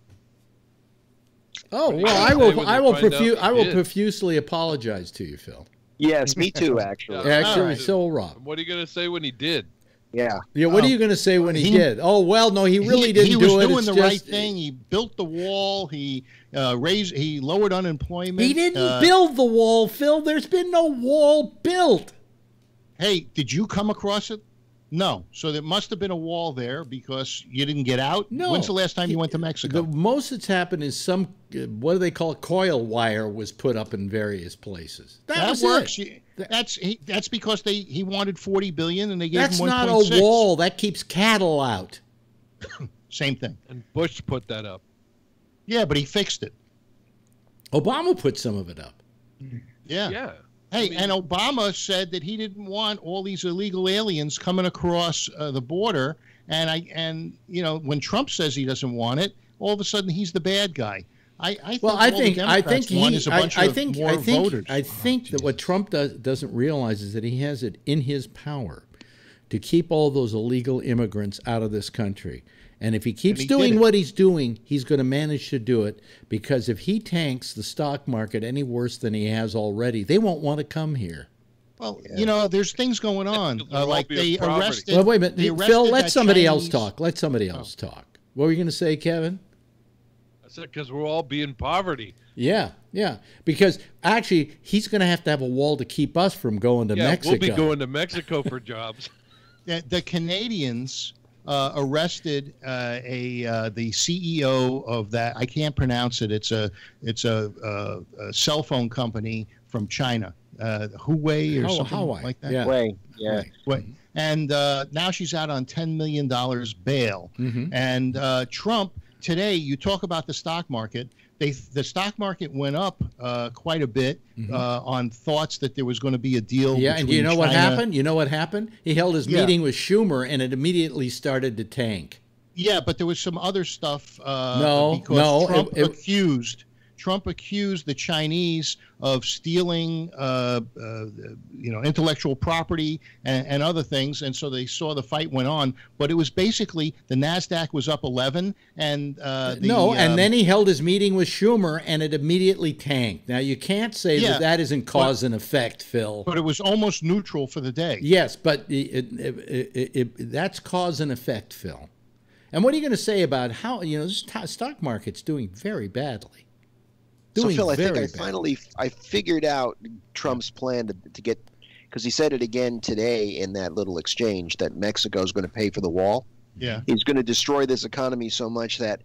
Oh What do you well, I will. I will. find Profu- I will did? profusely apologize to you, Phil. Yes, me too. Actually, Yeah. Actually, right. so will Rob. What are you gonna say when he did? Yeah. Yeah. What Oh, are you going to say when he, he- did? Oh well, no, he really he, didn't he do was it. doing It's the right thing. He built the wall. He uh, raised. He lowered unemployment. He didn't Uh, build the wall, Phil. There's been no wall built. Hey, did you come across it? No. So there must have been a wall there because you didn't get out. No. When's the last time you went to Mexico? The most that's happened is some uh, what do they call it? coil wire was put up in various places. That, that was works. It. That's he, that's because they he wanted forty billion and they gave That's him not 1.6. a wall. That keeps cattle out. Same thing. And Bush put that up. Yeah, but he fixed it. Obama put some of it up. Yeah. Yeah. Hey, I mean- and Obama said that he didn't want all these illegal aliens coming across uh, the border, and I and you know when Trump says he doesn't want it, all of a sudden he's the bad guy. I, I think Well, I think I Democrats think want he, is a I, bunch I of think more I think voters. I think that what Trump does, doesn't realize is that he has it in his power to keep all those illegal immigrants out of this country. And if he keeps he doing what he's doing, he's going to manage to do it because if he tanks the stock market any worse than he has already, they won't want to come here. well, you know, there's things going on. Uh, like be they property. arrested. Well, wait a minute, they Phil. Let that somebody else talk. Let somebody else talk. What were you going to say, Kevin? I said because we're all be in poverty. Yeah, yeah. Because actually, he's going to have to have a wall to keep us from going to yeah, Mexico. we'll be going to Mexico for jobs. the, the Canadians uh, arrested uh, a uh, the CEO of that. I can't pronounce it. It's a it's a, a, a cell phone company from China, uh, Huawei or How- something Hawaii, like that. yeah. Way, yeah. Right. Wait. And uh, now she's out on ten million dollars bail. Mhm. And uh, Trump today, you talk about the stock market. They the stock market went up uh, quite a bit uh, on thoughts that there was going to be a deal. Mm-hmm. Yeah, and do you know between what happened? You know what happened? He held his Yeah. meeting with Schumer, and it immediately started to tank. Yeah, but there was some other stuff. Uh, No, because no, Trump it- it- accused Trump accused the Chinese of stealing, uh, uh, you know, intellectual property and, and other things, and so they saw the fight went on. But it was basically the Nasdaq was up 11, and uh, the, no, and um, then he held his meeting with Schumer, and it immediately tanked. Now you can't say Yeah, that that isn't cause and effect, Phil. but it was almost neutral for the day. Yes, but it, it, it, it, that's cause and effect, Phil. And what are you going to say about how you know this t- stock market's doing very badly? So Doing Phil, I think very I bad. finally I figured out Trump's plan to, to get because he said it again today in that little exchange that Mexico is going to pay for the wall. Yeah, He's going to destroy this economy so much that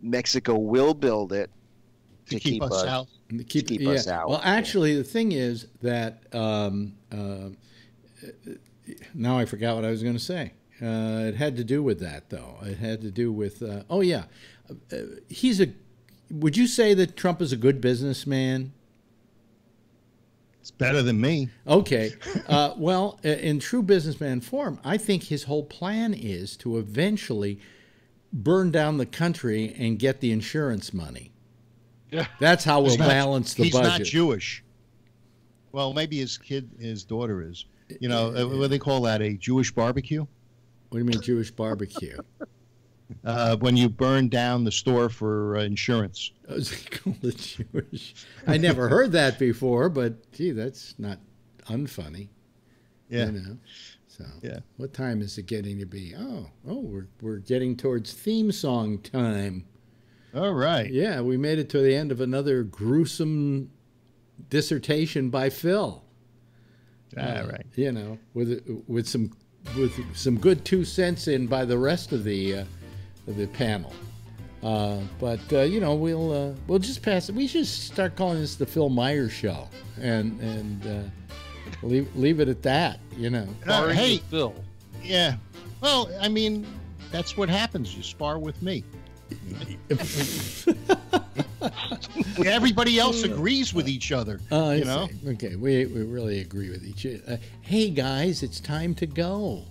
Mexico will build it to, keep, us out. To keep, keep us out, Well, yeah. actually, the thing is that um, uh, now I forgot what I was going to say. Uh, it had to do with that, though. It had to do with uh, oh yeah, uh, he's a. Would you say that Trump is a good businessman? It's better than me. Okay. Uh, well, in true businessman form, I think his whole plan is to eventually burn down the country and get the insurance money. Yeah. That's how we'll He's not- balance the he's budget. not Jewish. Well, maybe his kid, his daughter is. You know, uh, what do they call that? A Jewish barbecue? What do you mean Jewish barbecue? Uh, when you burn down the store for uh, insurance. I was call it Jewish. I never heard that before, but gee, that's not unfunny. Yeah. You know. So Yeah. what time is it getting to be? Oh, oh, we're we're getting towards theme song time. All right. Yeah, we made it to the end of another gruesome dissertation by Phil. All Uh, right. You know, with with some with some good two cents in by the rest of the uh, the panel. Uh, but uh, you know, we'll uh, we'll just pass it. We should start calling this the Phil Myers Show, and and uh, leave leave it at that. You know. Uh, Barring hey, Phil. yeah. Well, I mean, that's what happens. You spar with me. Everybody else agrees with each other. Uh, you know. see. Okay, we, we really agree with each other. Uh, hey, guys, it's time to go.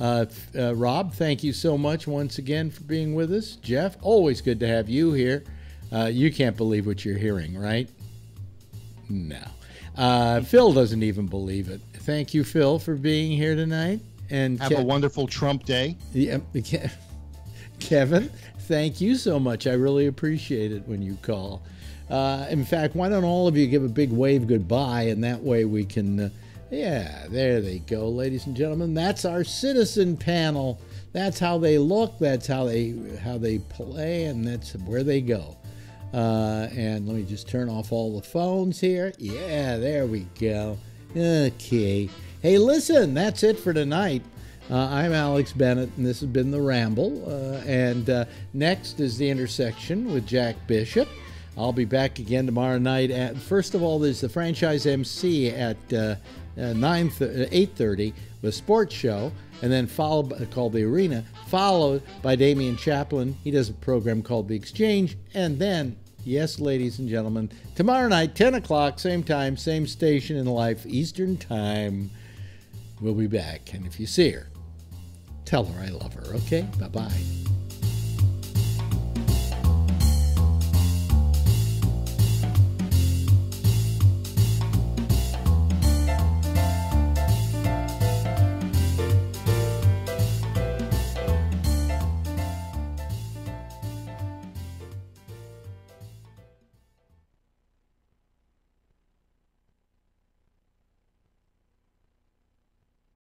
Uh, uh, Rob, thank you so much once again for being with us. Jeff, always good to have you here. Uh, you can't believe what you're hearing, right? No. Uh, Phil doesn't even believe it. Thank you, Phil, for being here tonight. And Have Ke- a wonderful Trump day. yeah, Ke- Kevin, thank you so much. I really appreciate it when you call. Uh, in fact, why don't all of you give a big wave goodbye, and that way we can. Uh, yeah, there they go, ladies and gentlemen. That's our citizen panel. That's how they look. That's how they how they play, and that's where they go. Uh, and let me just turn off all the phones here. Yeah, there we go. Okay. Hey, listen, that's it for tonight. Uh, I'm Alex Bennett, and this has been The Ramble. Uh, and uh, next is The Intersection with Jack Bishop. I'll be back again tomorrow night. At first of all, there's the franchise MC at uh, uh, 9 8:30 with sports show, and then followed by, called the Arena, followed by Damian Chaplin. He does a program called The Exchange, and then yes, ladies and gentlemen, tomorrow night, 10 o'clock, same time, same station in life, Eastern Time. We'll be back, and if you see her, tell her I love her. Okay, bye bye.